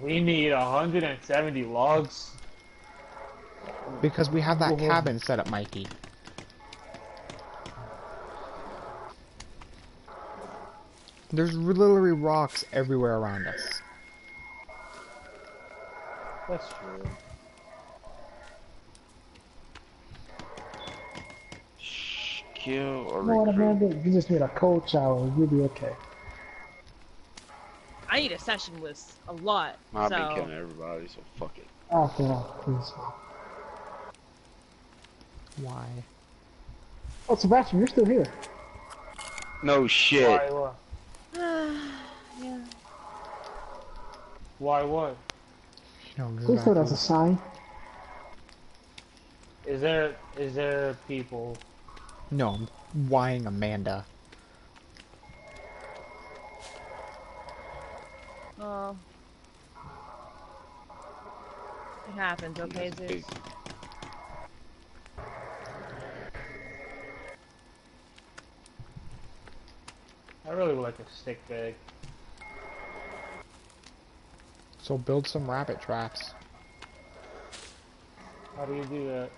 We need 170 logs. Because we have that Whoa. cabin set up, Mikey. There's literally rocks everywhere around us. That's true. Kill or You know what, recruit. You just need a cold shower. You'll be okay. I need a session with a lot. I've so been killing everybody, so fuck it. Oh, yeah, please. Why? Oh, Sebastian, you're still here. No shit. Why what? (sighs) yeah. Why what? You know Please throw that as a sign. Is there is there people? No, I'm whying Amanda. Oh. It happens, okay, That's. Zeus? I really would like a stick bag. So build some rabbit traps. How do you do that?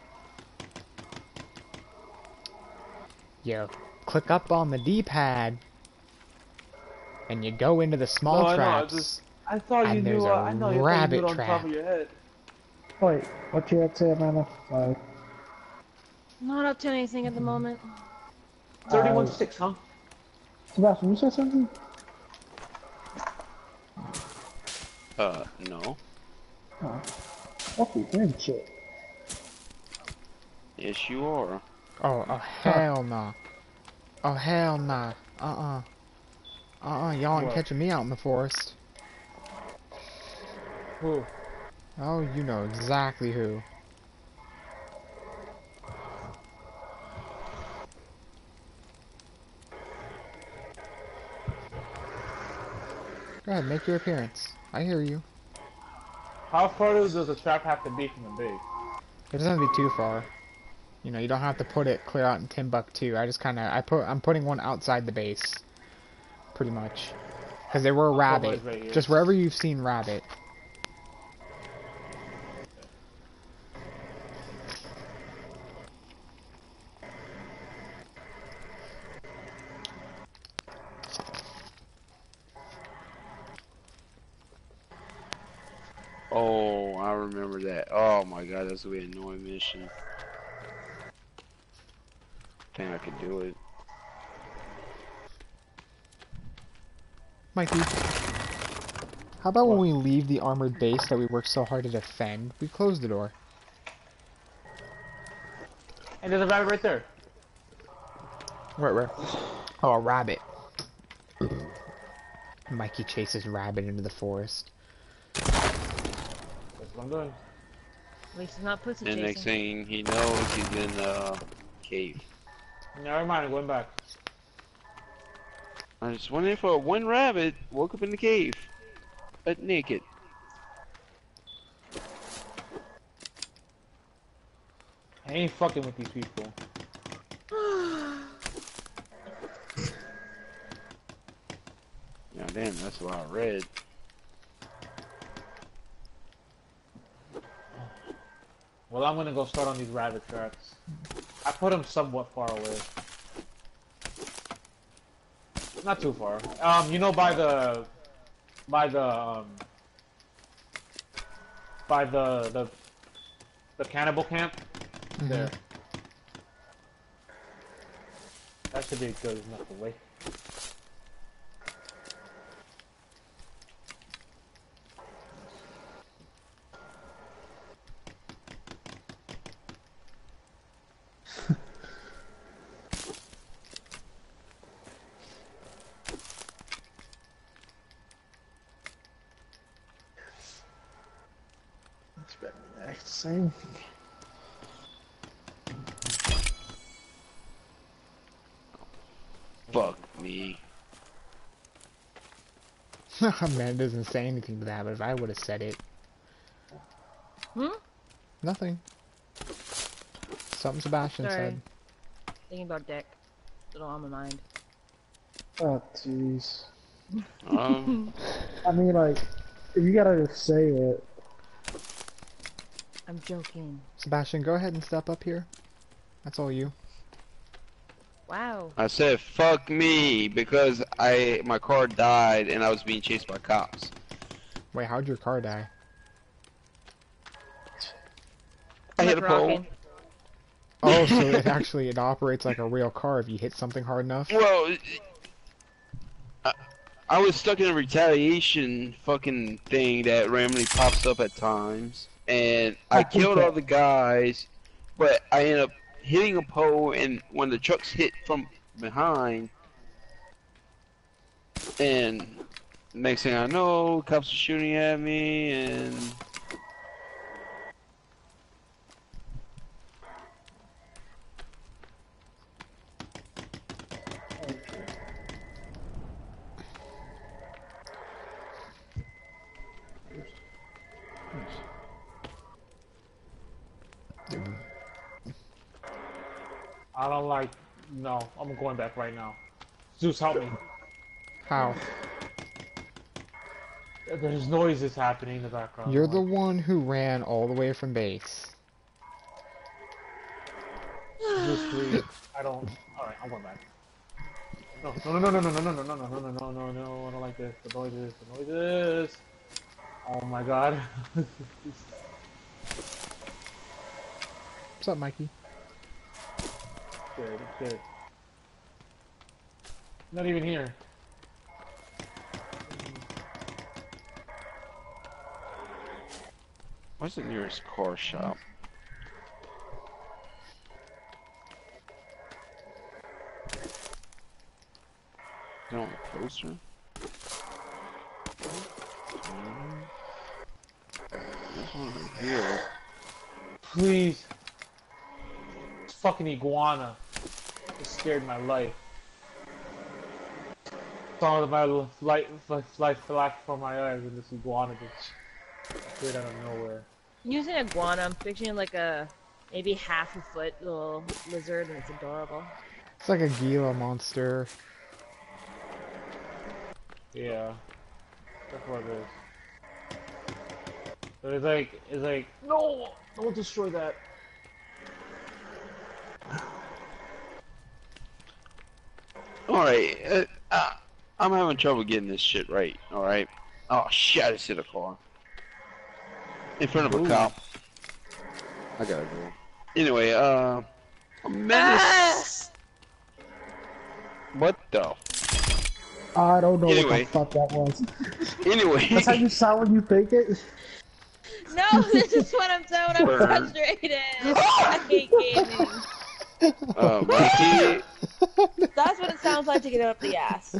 You click up on the D-pad, and you go into the small No, I know, I traps. just- I thought you knew. there's Uh, a I know you thought you rabbit knew it on top trap. of your head. Wait, what you had to say, Amanda? Sorry. Not up to anything at the moment. Thirty-one Uh, six, huh? Sebastian, you said something? Uh, no. Oh. That's your friend shit. Yes, you are. Oh, oh hell nah. Oh hell nah. Uh-uh. Uh-uh, y'all ain't What? catching me out in the forest. Who? Oh, you know exactly who. Go ahead, make your appearance. I hear you. How far does the trap have to be from the base? It doesn't have to be too far. You know, you don't have to put it clear out in Timbuktu. I just kind of, I put, I'm putting one outside the base, pretty much, because they were rabbit. right. Just wherever you've seen rabbit. Oh, I remember that. Oh my god, that's a really annoying mission. Think I could do it. Mikey, how about when we leave the armored base that we worked so hard to defend, we close the door? And there's a rabbit right there. Where, where? Oh, a rabbit. Mikey chases rabbit into the forest. That's what I'm doing. At least not pussy And chasing. next thing he knows, he's in the cave. Never mind, I'm going back. I just went in for one rabbit woke up in the cave, but naked. I ain't fucking with these people. (sighs) now damn, that's a lot of red. Well, I'm gonna go start on these rabbit tracks. I put them somewhat far away. Not too far. Um, you know, by the, by the, um, by the the, the cannibal camp. There. That should be good enough away. It's better than that. Same. Fuck. (laughs) Man doesn't say anything to that, but if I would have said it. Hmm? Nothing. Something Sebastian Sorry. said. Thinking about Dick. Little on my mind. Oh, jeez. (laughs) Um, I mean, like, if you gotta just say it, I'm joking. Sebastian, go ahead and step up here. That's all you. Wow. I said fuck me because I my car died and I was being chased by cops. Wait, how'd your car die? I Like hit a pole. Oh, so it (laughs) actually it operates like a real car if you hit something hard enough. Well, I, I was stuck in a retaliation fucking thing that randomly pops up at times, and I oh, I killed all the guys, but I ended up hitting a pole, and when the trucks hit from behind, and next thing I know, cops are shooting at me, and I don't like. No, I'm going back right now. Zeus, help me. How? There's noises happening in the background. You're the one who ran all the way from base. Zeus, please. I don't. All right, I'm going back. No, no, no, no, no, no, no, no, no, no, no, no, no, no, no. I don't like this. The noises. The noises. Oh my god. What's up, Mikey? Good, good. Not even here. Where's the nearest car shop? Is it on the poster? There's one over here. Please. This fucking iguana. It scared my life. Saw my l- light, f- light flash from my eyes and this iguana just appeared out of nowhere. Using iguana, I'm picturing like a maybe half a foot little lizard, and it's adorable. It's like a Gila monster. Yeah. That's what it is. But it's like, it's like, no! Don't destroy that. Alright, uh, uh, I'm having trouble getting this shit right, alright? Oh shit, I just hit a car. In front of a Ooh. cop. I gotta go. Anyway, uh... a Menace! What the? I don't know Anyway. what the fuck that was. Anyway, That's how you sound when you fake it. No, (laughs) this is what I'm saying I'm frustrated. I hate gaming. uh, Mikey, That's what it sounds like to get it up the ass.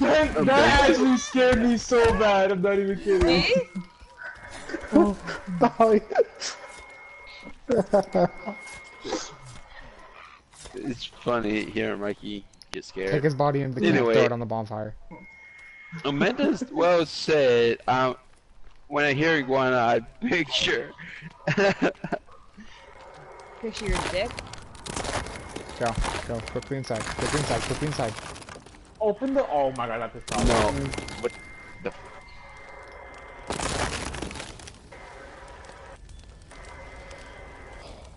That, that actually scared me so bad, I'm not even kidding. See? Oh, (laughs) it's funny hearing Mikey get scared. Take his body into the camp, Anyway. throw it on the bonfire. Amanda's well said, um, when I hear iguana, I picture. (laughs) Picture your dick. Go, go, quickly inside, quickly inside, quickly inside. Open the. Oh my god, that's this no. What the?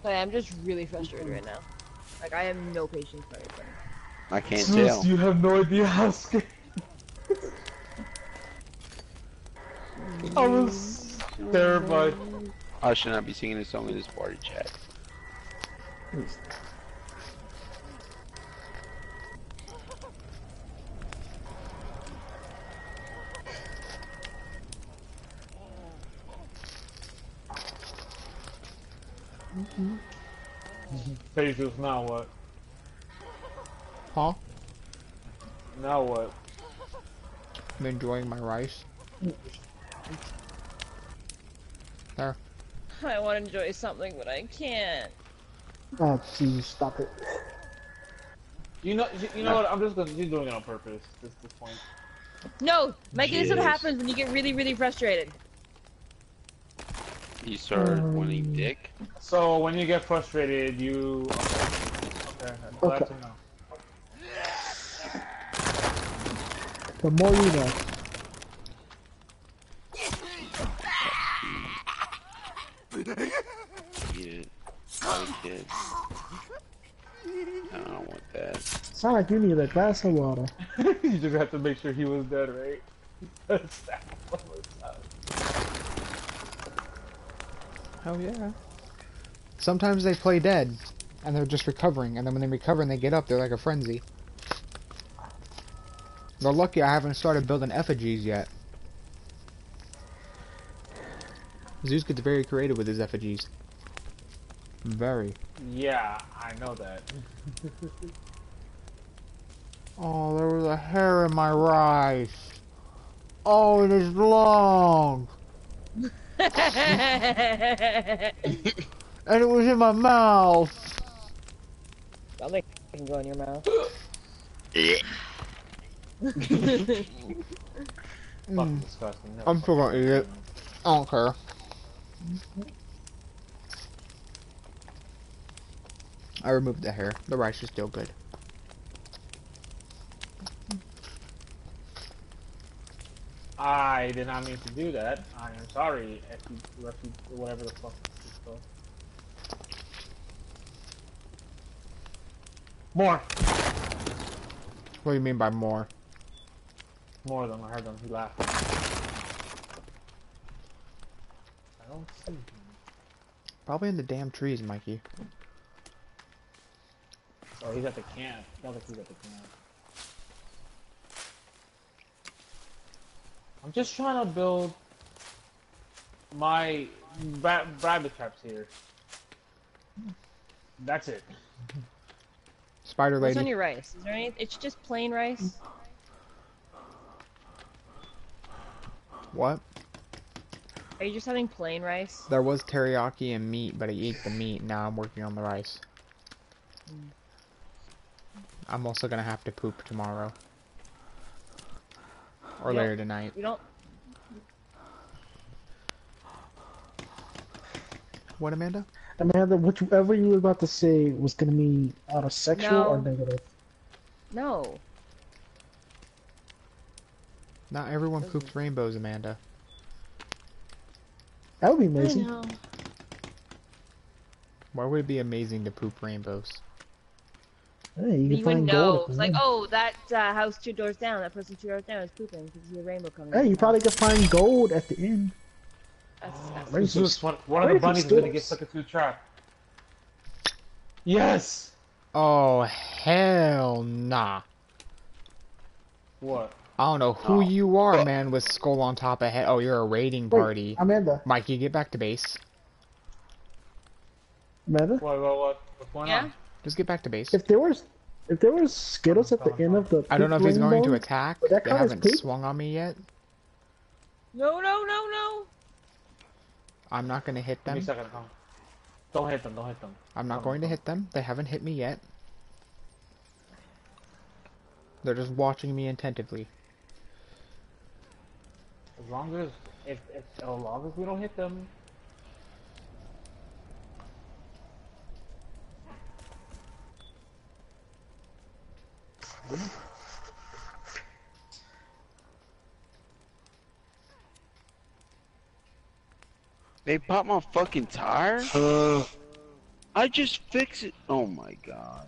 But I'm just really frustrated right now. Like I have no patience for anything. I can't Sus, tell. you have no idea how scared. I was terrified. I should not be singing this song in this party chat. Jesus, now what? Huh? Now what? I'm enjoying my rice. There. I want to enjoy something, but I can't. Oh, jeez, stop it. You know, you, you know what? I'm just gonna. You're doing it on purpose. This this point. No, Mikey, this is what happens when you get really, really frustrated. You start Um, wanting dick. So when you get frustrated, you. Okay. Okay. I'm glad Okay. to know. The more you know. Eat it. Like it. I don't want that. Sound like you need a glass of water. (laughs) you just have to make sure he was dead, right? That's (laughs) that one was out. Hell yeah. Sometimes they play dead, and they're just recovering, and then when they recover and they get up, they're like a frenzy. They're lucky I haven't started building effigies yet. Zeus gets very creative with his effigies. Very. Yeah, I know that. (laughs) Oh, there was a hair in my rice. Oh, it is long. (laughs) And it was in my mouth. Something can go in your mouth. (laughs) Fucking disgusting. No, I'm still gonna eat it. I don't care. I removed the hair. The rice is still good. I did not mean to do that. I am sorry, if you, if you, whatever the fuck it's called. More, What do you mean by more? more of them. I heard them. He laughed. I don't see him. Probably in the damn trees, Mikey. Oh, he's at the camp. Sounds like he's at the camp. I'm just trying to build my ra- rabbit traps here. That's it. Spider What's lady. on your rice? Is there any? It's just plain rice. What? Are you just having plain rice? There was teriyaki and meat, but I ate the meat. Now I'm working on the rice. Mm. I'm also gonna have to poop tomorrow. Or Yep. later tonight. You don't. What, Amanda? Amanda, whichever you were about to say was gonna be out of sexual or negative. No. Not everyone poops rainbows, Amanda. That would be I amazing. know. Why would it be amazing to poop rainbows? Hey, you You, can would find know. It's like, oh, that uh, house two doors down, that person two doors down is pooping because you see a rainbow coming. Hey, you the probably house. could find gold at the end. That's disgusting. Right. Just one, one of the bunnies is gonna get stills? stuck into a trap. Yes. Oh, hell nah. What? I don't know who Oh. you are, man, with skull on top of head. Oh, you're a raiding party. Wait, party. Amanda, Mikey, get back to base. Amanda, What? What? What? What's going Yeah? on? Just get back to base. if there was, if there was Skittles at the end of the, I don't know if he's going to attack. Would that They count as haven't swung on me yet. No, no, no, no. I'm not gonna hit Give me a them. second. Huh? Don't hit them. Don't hit them. I'm not Oh, going to hit them. They haven't hit me yet. They're just watching me attentively. As long as if, if as long as we don't hit them. They popped my fucking tire? Uh, I just fixed it. Oh my god.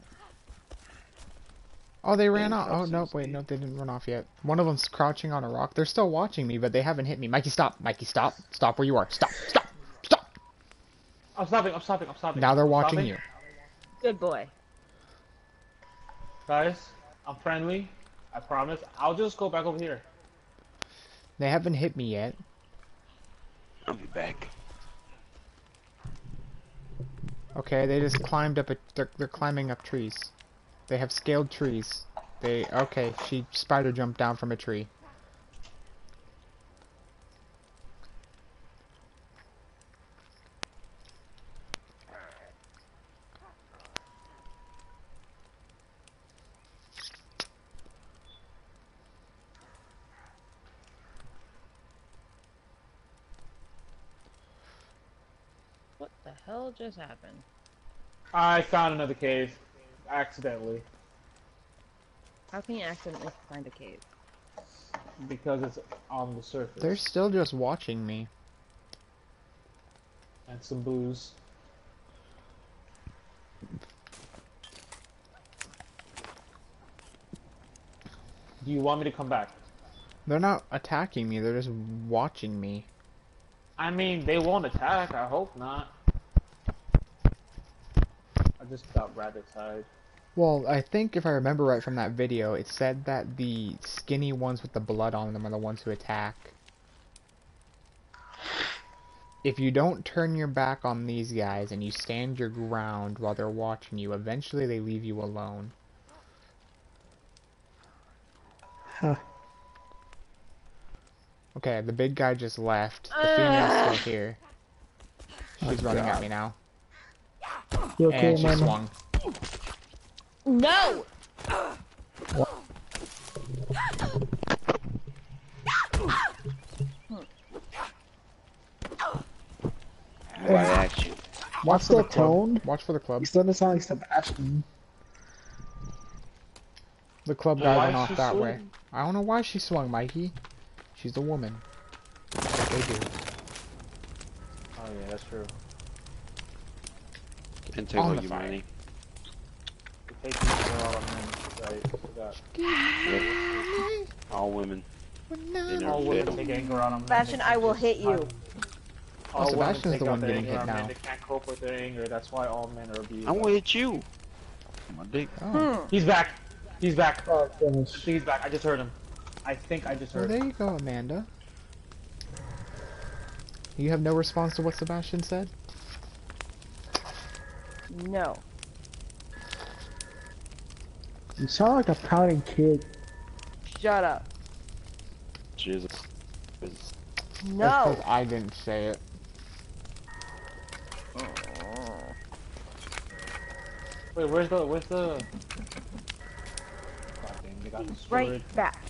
Oh, they ran off. Oh, Foxes, no, wait, dude. no, they didn't run off yet. One of them's crouching on a rock. They're still watching me, but they haven't hit me. Mikey, stop. Mikey, stop. Stop where you are. Stop. Stop. Stop. I'm stopping. I'm stopping. I'm stopping. Now they're watching you. Good boy. Guys, I'm friendly. I promise. I'll just go back over here. They haven't hit me yet. I'll be back. Okay, they just climbed up a. They're, they're climbing up trees. They have scaled trees. They. Okay, she spider jumped down from a tree. What the hell just happened? I found another cave. Accidentally. How can you accidentally find a cave? Because it's on the surface. They're still just watching me. And some booze. Do you want me to come back? They're not attacking me. They're just watching me. I mean, they won't attack. I hope not. I just got rabbit's hide. Well, I think if I remember right from that video, it said that the skinny ones with the blood on them are the ones who attack. If you don't turn your back on these guys and you stand your ground while they're watching you, eventually they leave you alone. huh. Okay, the big guy just left. The female's still ah. here. Oh, She's Oh, running at me now. You okay, and she man? swung. No! Right at you. What's for the that club. tone? Watch for the club. He's starting to sound like Sebastian. The club guy Why went off she that way. I don't know why she swung, Mikey. She's a woman. That's what they do. Oh yeah, that's true. And take all the your fire. money. We for all men, right? Forgot. All women. They All women fail. take anger on them. Sebastian, I will hit you. All women Sebastian's take the one their getting hit now. They can't cope with their anger. That's why all men are abused. I'm gonna hit you. My dick. Oh, hmm. He's back. He's back. I Oh, goodness. think he's back. I just heard him. I think I just well, heard. there him. you go, Amanda. You have no response to what Sebastian said? No. You sound like a pouting kid. Shut up. Jesus. That's No. 'cause I didn't say it. Oh. Wait, where's the where's the? Dang, they got destroyed. Right back.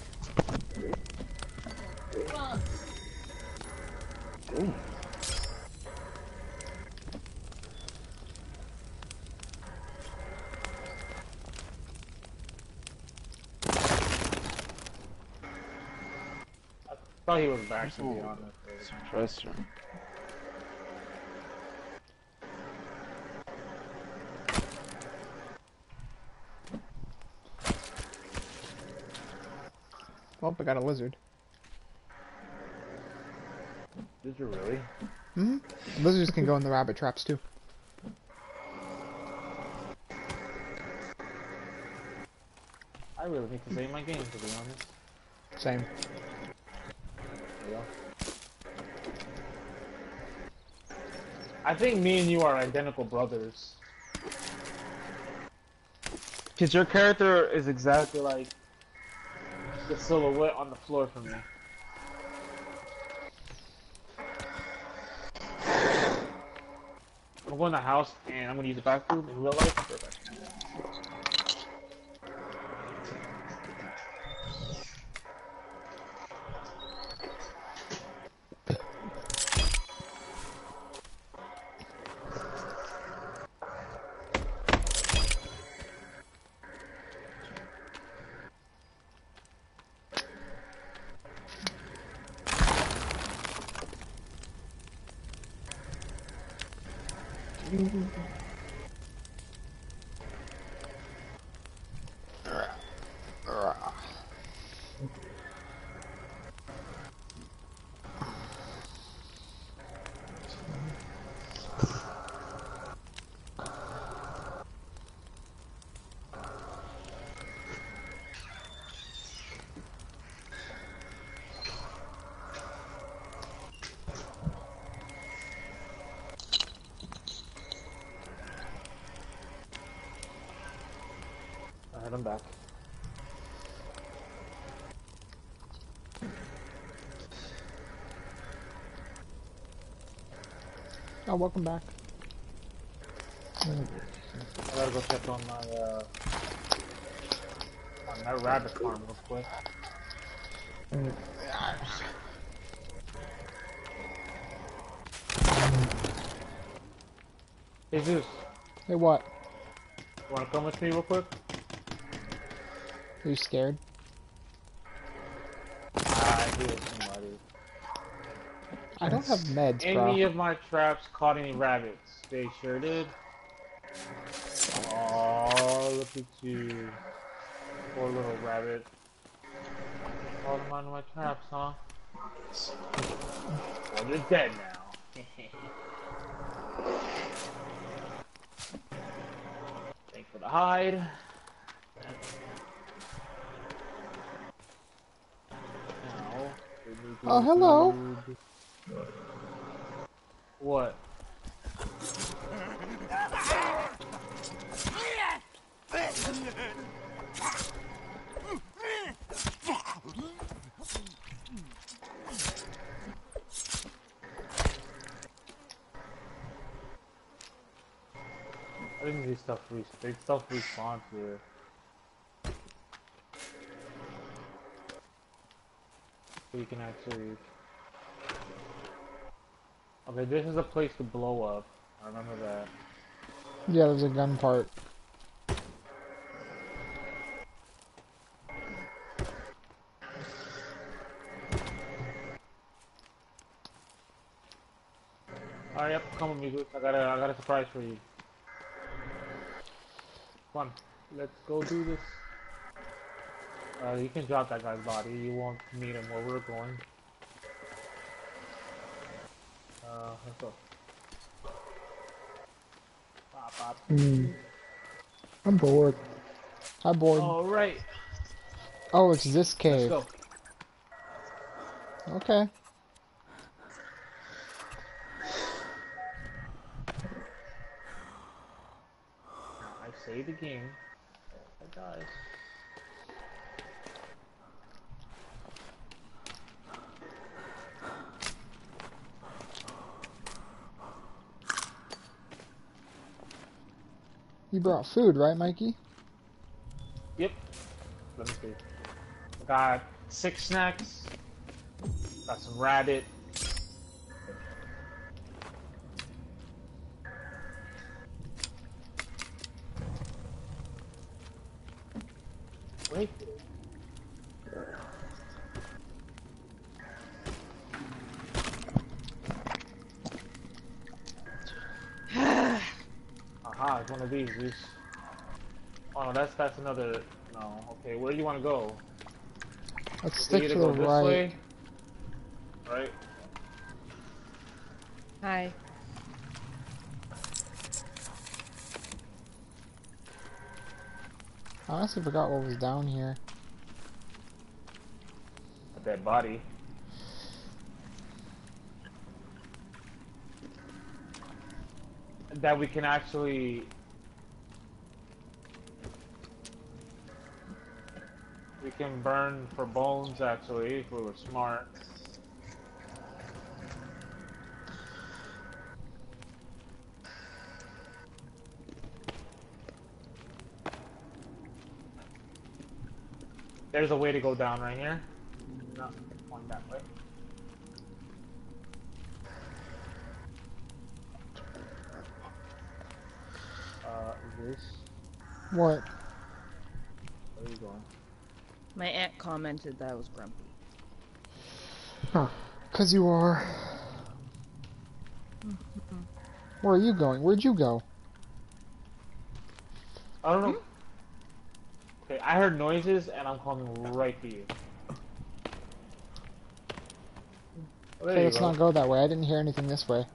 Thought he was back to be honest. Suppressor. Oh, I got a lizard. Did you really? hmm Lizards can go in the rabbit traps too. I really need to save my game to be honest. Same. I think me and you are identical brothers. Cause your character is exactly like the silhouette on the floor for me. I'm going to the house and I'm gonna use the bathroom in real life. Perfect. Alright, I'm back. Oh, welcome back. I gotta go check on my uh on that rabbit farm real quick. Hey Zeus, Hey, what? you wanna come with me real quick? Are you scared? I hear somebody. I don't have meds, Any bro. of my traps caught any rabbits? They sure did. Oh, look at you. Poor little rabbit. Caught them onto my traps, huh? Well, they're dead now. (laughs) Thanks for the hide. Now, we need to Oh, hello. What? I think these stuff re they stuff respawns here. You can actually Okay, this is a place to blow up. I remember that. Yeah, there's a gun part. Alright, yep, come with me. I got a, I got a surprise for you. Come on, let's go do this. Uh, you can drop that guy's body. You won't meet him where we're going. Uh, let's go. Bop, bop. Hmm. I'm bored. Hi, board. Alright, Oh, it's this let's cave. go. Okay. I say the game. I dies. You brought food, right, Mikey? Yep. Let me see. Got six snacks. Got some rabbit. Wait. Aha, it's one of these. Zeus. Oh no, that's that's another. No, okay. Where do you want to go? Let's We stick to the right. way. Right. Hi. I honestly forgot what was down here. A dead body. That we can actually. Can burn for bones actually if we were smart. There's a way to go down right here. Not going that way. Uh, this. What? Where are you going? My aunt commented that I was grumpy. Cause you are. Mm-hmm. Where are you going? Where'd you go? I don't know. Hmm? Okay, I heard noises and I'm coming right to you. There Okay, you let's go. not go that way. I didn't hear anything this way.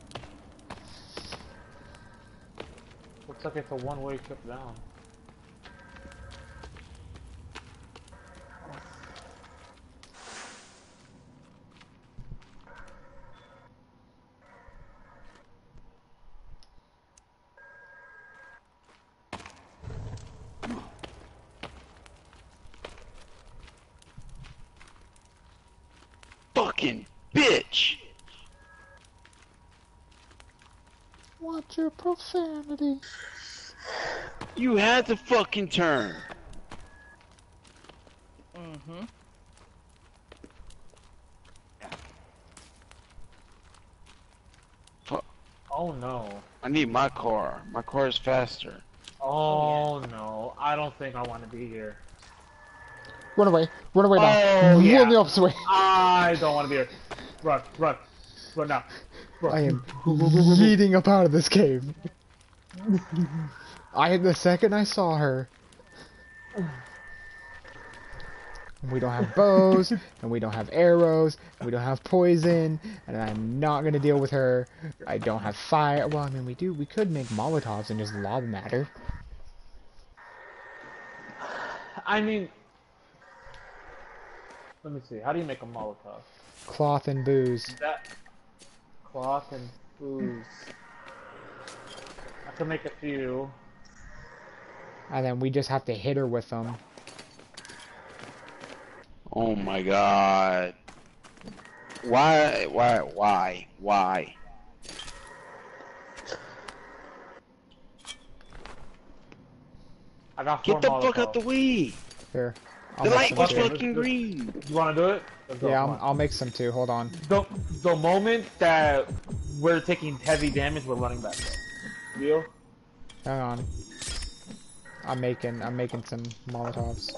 Looks like it's a one-way trip down. Fucking bitch! Watch your profanity. You had to fucking turn. Mm-hmm. Oh no. I need my car. My car is faster. Oh no. I don't think I want to be here. Run away. Run away now. Oh, yeah. Run the opposite way. I don't want to be here. Run, run, run now. Run. I am yeeting up out of this cave. I the second I saw her. We don't have bows, and we don't have arrows, and we don't have poison, and I'm not gonna deal with her. I don't have fire. Well, I mean, we do. We could make Molotovs and just lob them at her. I mean, let me see. How do you make a Molotov? Cloth and booze. That cloth and booze. I can make a few. And then we just have to hit her with them. Oh my god. Why, why, why, why? I got four Get the fuck out the Molotovs. way! Here. I'll The light was too. fucking green! You want to do it? Go, Yeah, I'll. I'll make some too. Hold on. The, the moment that we're taking heavy damage, we're running back. Deal? Hang on. I'm making. I'm making some Molotovs.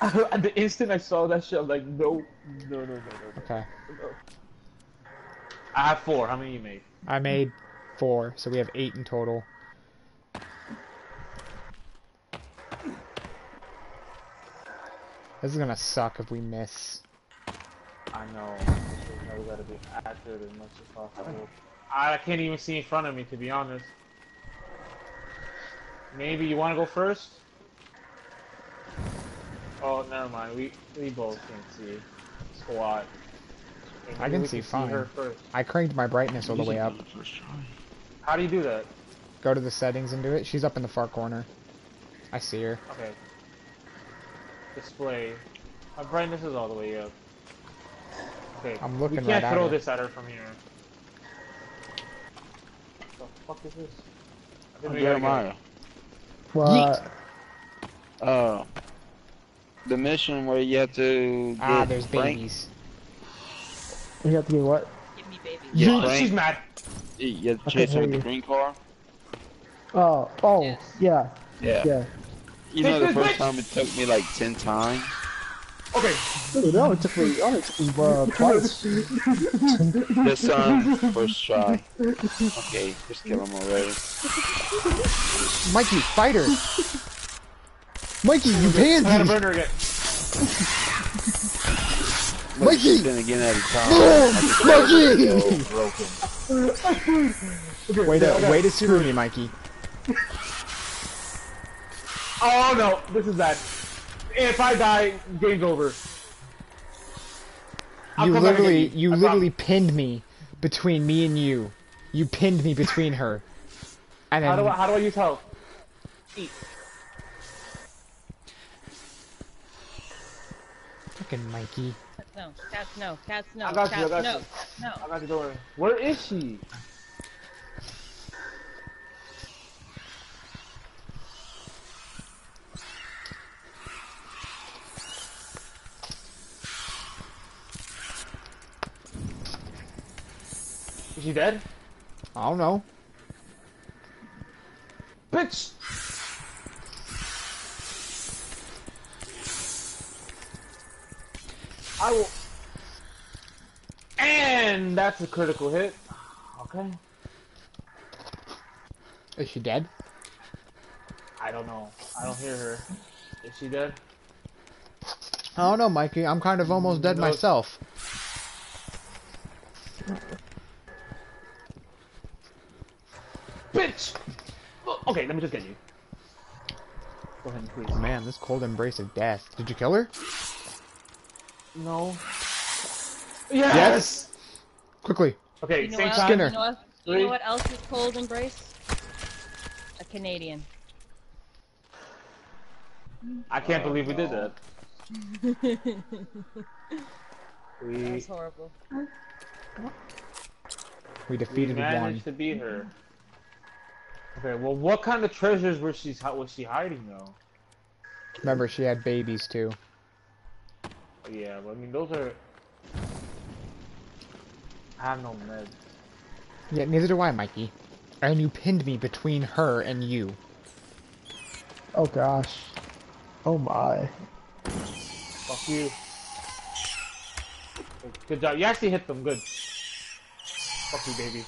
(laughs) the instant I saw that shit, I'm like, no, no, no, no, no. Okay. no. I have four. How many you made? I made four, so we have eight in total. This is gonna suck if we miss. I know. You we gotta be accurate as much as possible. I can't even see in front of me, to be honest. Maybe you want to go first? Oh, never mind. We we both can see. Squat. Okay, I maybe can we see her fine. first. I cranked my brightness all the way up. How do you do that? Go to the settings and do it. She's up in the far corner. I see her. Okay. Display. My brightness is all the way up. Okay. I'm looking we can't right throw her. this at her from here. What The fuck is this? I think we gotta go. Jeremiah. What? Uh, the mission where you have to Ah, there's Frank- babies. You have to get what? Give me baby. Yeah, Frank- she's mad. You have to I chase her can with the green car. Oh, oh, Yes. yeah, Yeah. yeah. You know, the Bitch, (laughs) bitch, first time it took me like ten times. Okay. Dude, it only took me, it only took me uh, (laughs) twice. This time, first try. Okay, just kill him already. Mikey, fighter! Mikey, you I gotta pansy! burn her again. Mikey! Then again at a time. Mikey! broken. Way to, way to screw me, Mikey. Oh no, this is bad. If I die, game's over. I'll You come back and literally, you I literally pinned me between me and you. You pinned me between her. And How do I, how do I use health? Eat. fucking Mikey. No, cats no, cats no, cat's no. I got you, I cats got no, you. no. I got you going. Where is she? Is she dead? I don't know. Bitch! I will. And that's a critical hit. Okay. Is she dead? I don't know. I don't hear her. Is she dead? I don't know, Mikey. I'm kind of almost dead No. myself. Bitch! Oh, Okay, let me just get you. Go ahead, and please. Man, this cold embrace of death. Did you kill her? No. Yes! Quickly. Okay, You know, same what, time. Skinner. you know what? You know what else is cold embrace? A Canadian. I can't believe we did that. (laughs) We, That's horrible. We we defeated managed one. to beat her. Okay, well, what kind of treasures was she was she hiding though? Remember, she had babies too. Yeah, but I mean, those are. I have no meds. Yeah, neither do I, Mikey. And you pinned me between her and you. Oh gosh. Oh my. Fuck you. Good job. You actually hit them. Good. Fuck you, baby.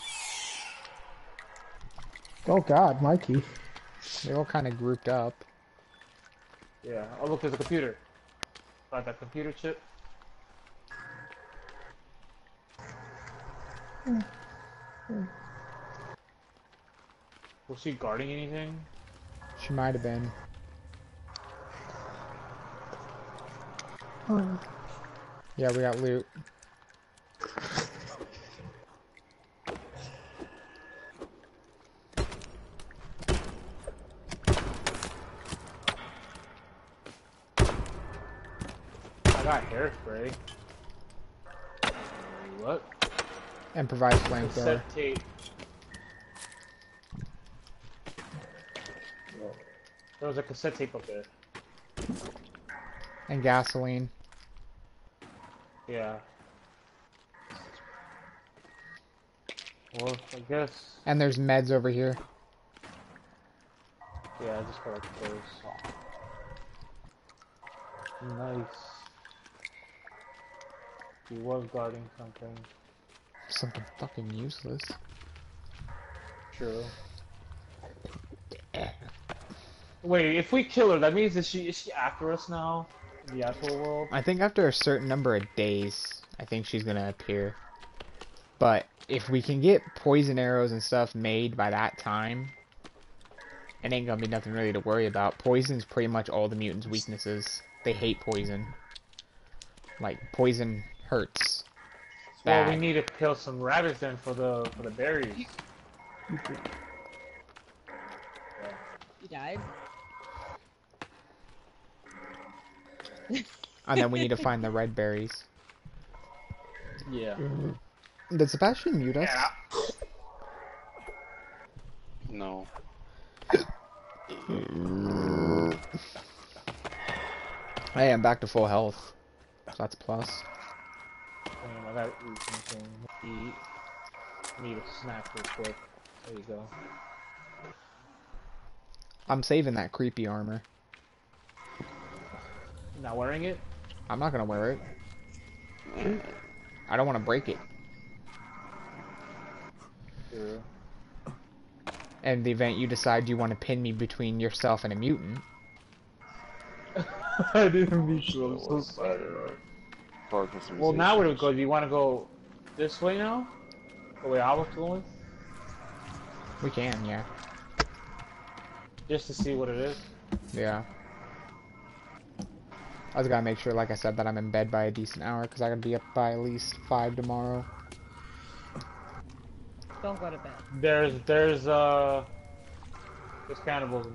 Oh god, Mikey. They're all kind of grouped up. Yeah. Oh, look, there's a computer. Got that computer chip. Was she guarding anything? She might have been. Oh. Yeah, we got loot. I got hairspray. What? Improvised flamethrower. Cassette tape. There was a cassette tape up there. And gasoline. Yeah. Well, I guess. And there's meds over here. Yeah, I just got those. Nice. He was guarding something. Something fucking useless. True. Wait, if we kill her, that means is she is she after us now? In the actual world? I think after a certain number of days, I think she's gonna appear. But if we can get poison arrows and stuff made by that time, it ain't gonna be nothing really to worry about. Poison's pretty much all the mutants' weaknesses. They hate poison. Like poison hurts. Well, we need to kill some rabbits then for the for the berries. You died. (laughs) And then we need to find the red berries. Yeah. Did Sebastian mute us? No. Hey, I'm back to full health. So that's plus. Damn, I gotta eat something. Eat. Need a snack real quick. There you go. I'm saving that creepy armor. Not wearing it? I'm not gonna wear it. I don't want to break it. True. In the event you decide you want to pin me between yourself and a mutant, (laughs) I didn't mean to. I'm so sorry. For Well, now where do we customization. go? Do you want to go this way now? The way I was going? we can, yeah. Just to see what it is? Yeah. I just gotta make sure, like I said, that I'm in bed by a decent hour, because I gotta be up by at least 5 tomorrow. Don't go to bed. There's, there's, uh... There's cannibals in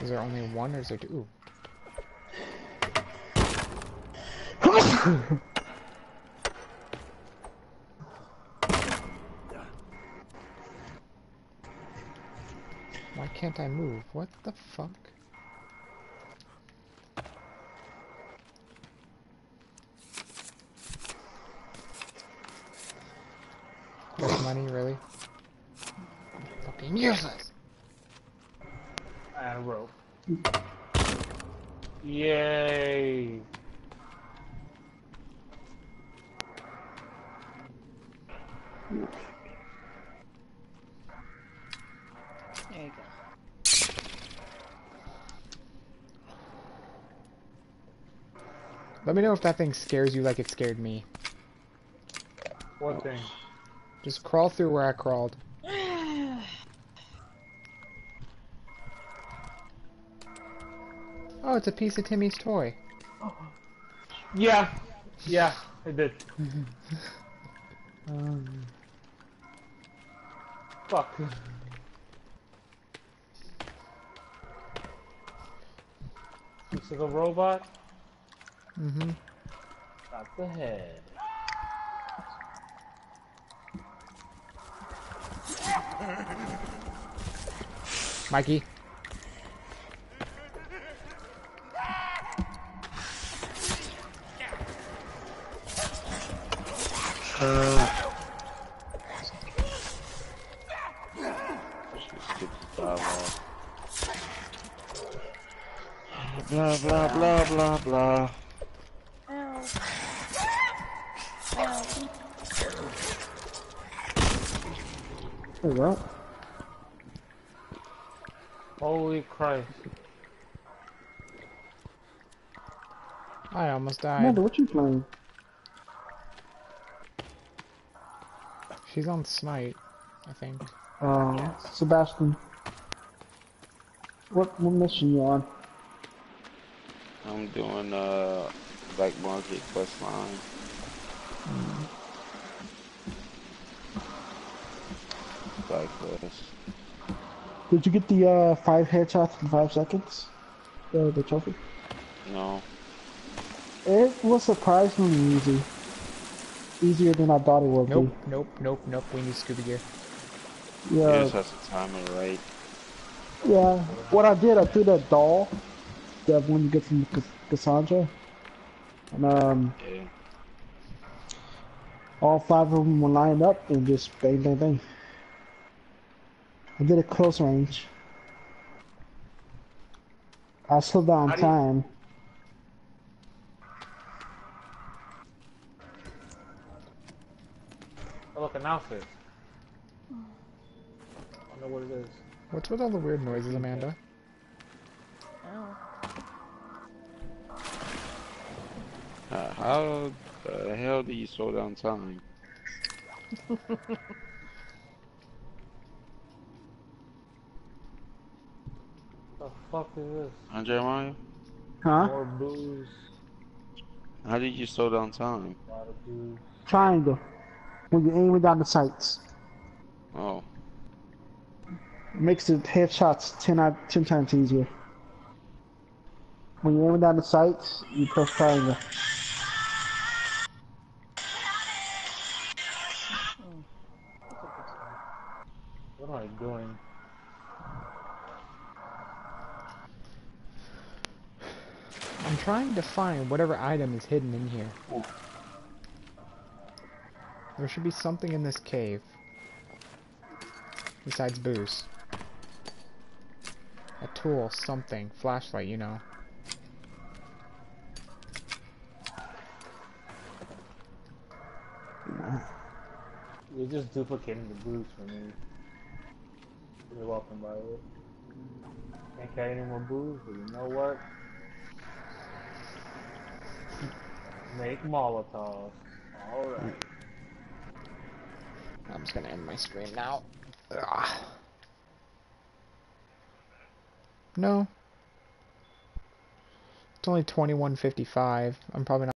Is there only one, or is there two? (laughs) Why can't I move? What the fuck? This money, really? Fucking useless! And rope. Yay! There you go. Let me know if that thing scares you like it scared me. What thing? Just crawl through where I crawled. Oh, it's a piece of Timmy's toy. Yeah, yeah, it did. (laughs) Um, Fuck. This is a robot. Mm-hmm. Got the head. Mikey. Blah blah blah blah blah. hey, what? Holy Christ. I almost died. Amanda, what you playing? She's on Smite, I think. Uh, Sebastian. What, what mission you on? I'm doing uh Black Market quest line. Black quest. Did you get the uh, five headshots in five seconds? The, the trophy? No. It was surprisingly easy. Easier than I thought it would be. Nope, nope, nope, nope. We need scuba gear. Yeah. You Yeah, just have to time it right. yeah. What I did, I threw that doll, that one you get from Cass- Cassandra, and um, Yeah. all five of them were lined up and just bang, bang, bang. I did it close range. I slowed down How do you- time. Oh, look, an outfit. I don't know what it is. What's with all the weird noises, Amanda? Oh. Uh, how the hell do you slow down time? (laughs) The fuck is this? Huh, Jeremiah? Huh? More booze. How did you slow down time? A lot of booze. Triangle. When you're aiming down the sights. Oh. makes the headshots 10, out, 10 times easier. When you're aiming down the sights, you press triangle. What am I doing? I'm trying to find whatever item is hidden in here. There should be something in this cave. Besides booze. A tool, something. Flashlight, you know. You're just duplicating the booze for me. You're welcome, by the way. Can't carry any more booze, but you know what? Make Molotovs. Alright. I'm just gonna end my stream now. Ugh. No. It's only 21.55. I'm probably not.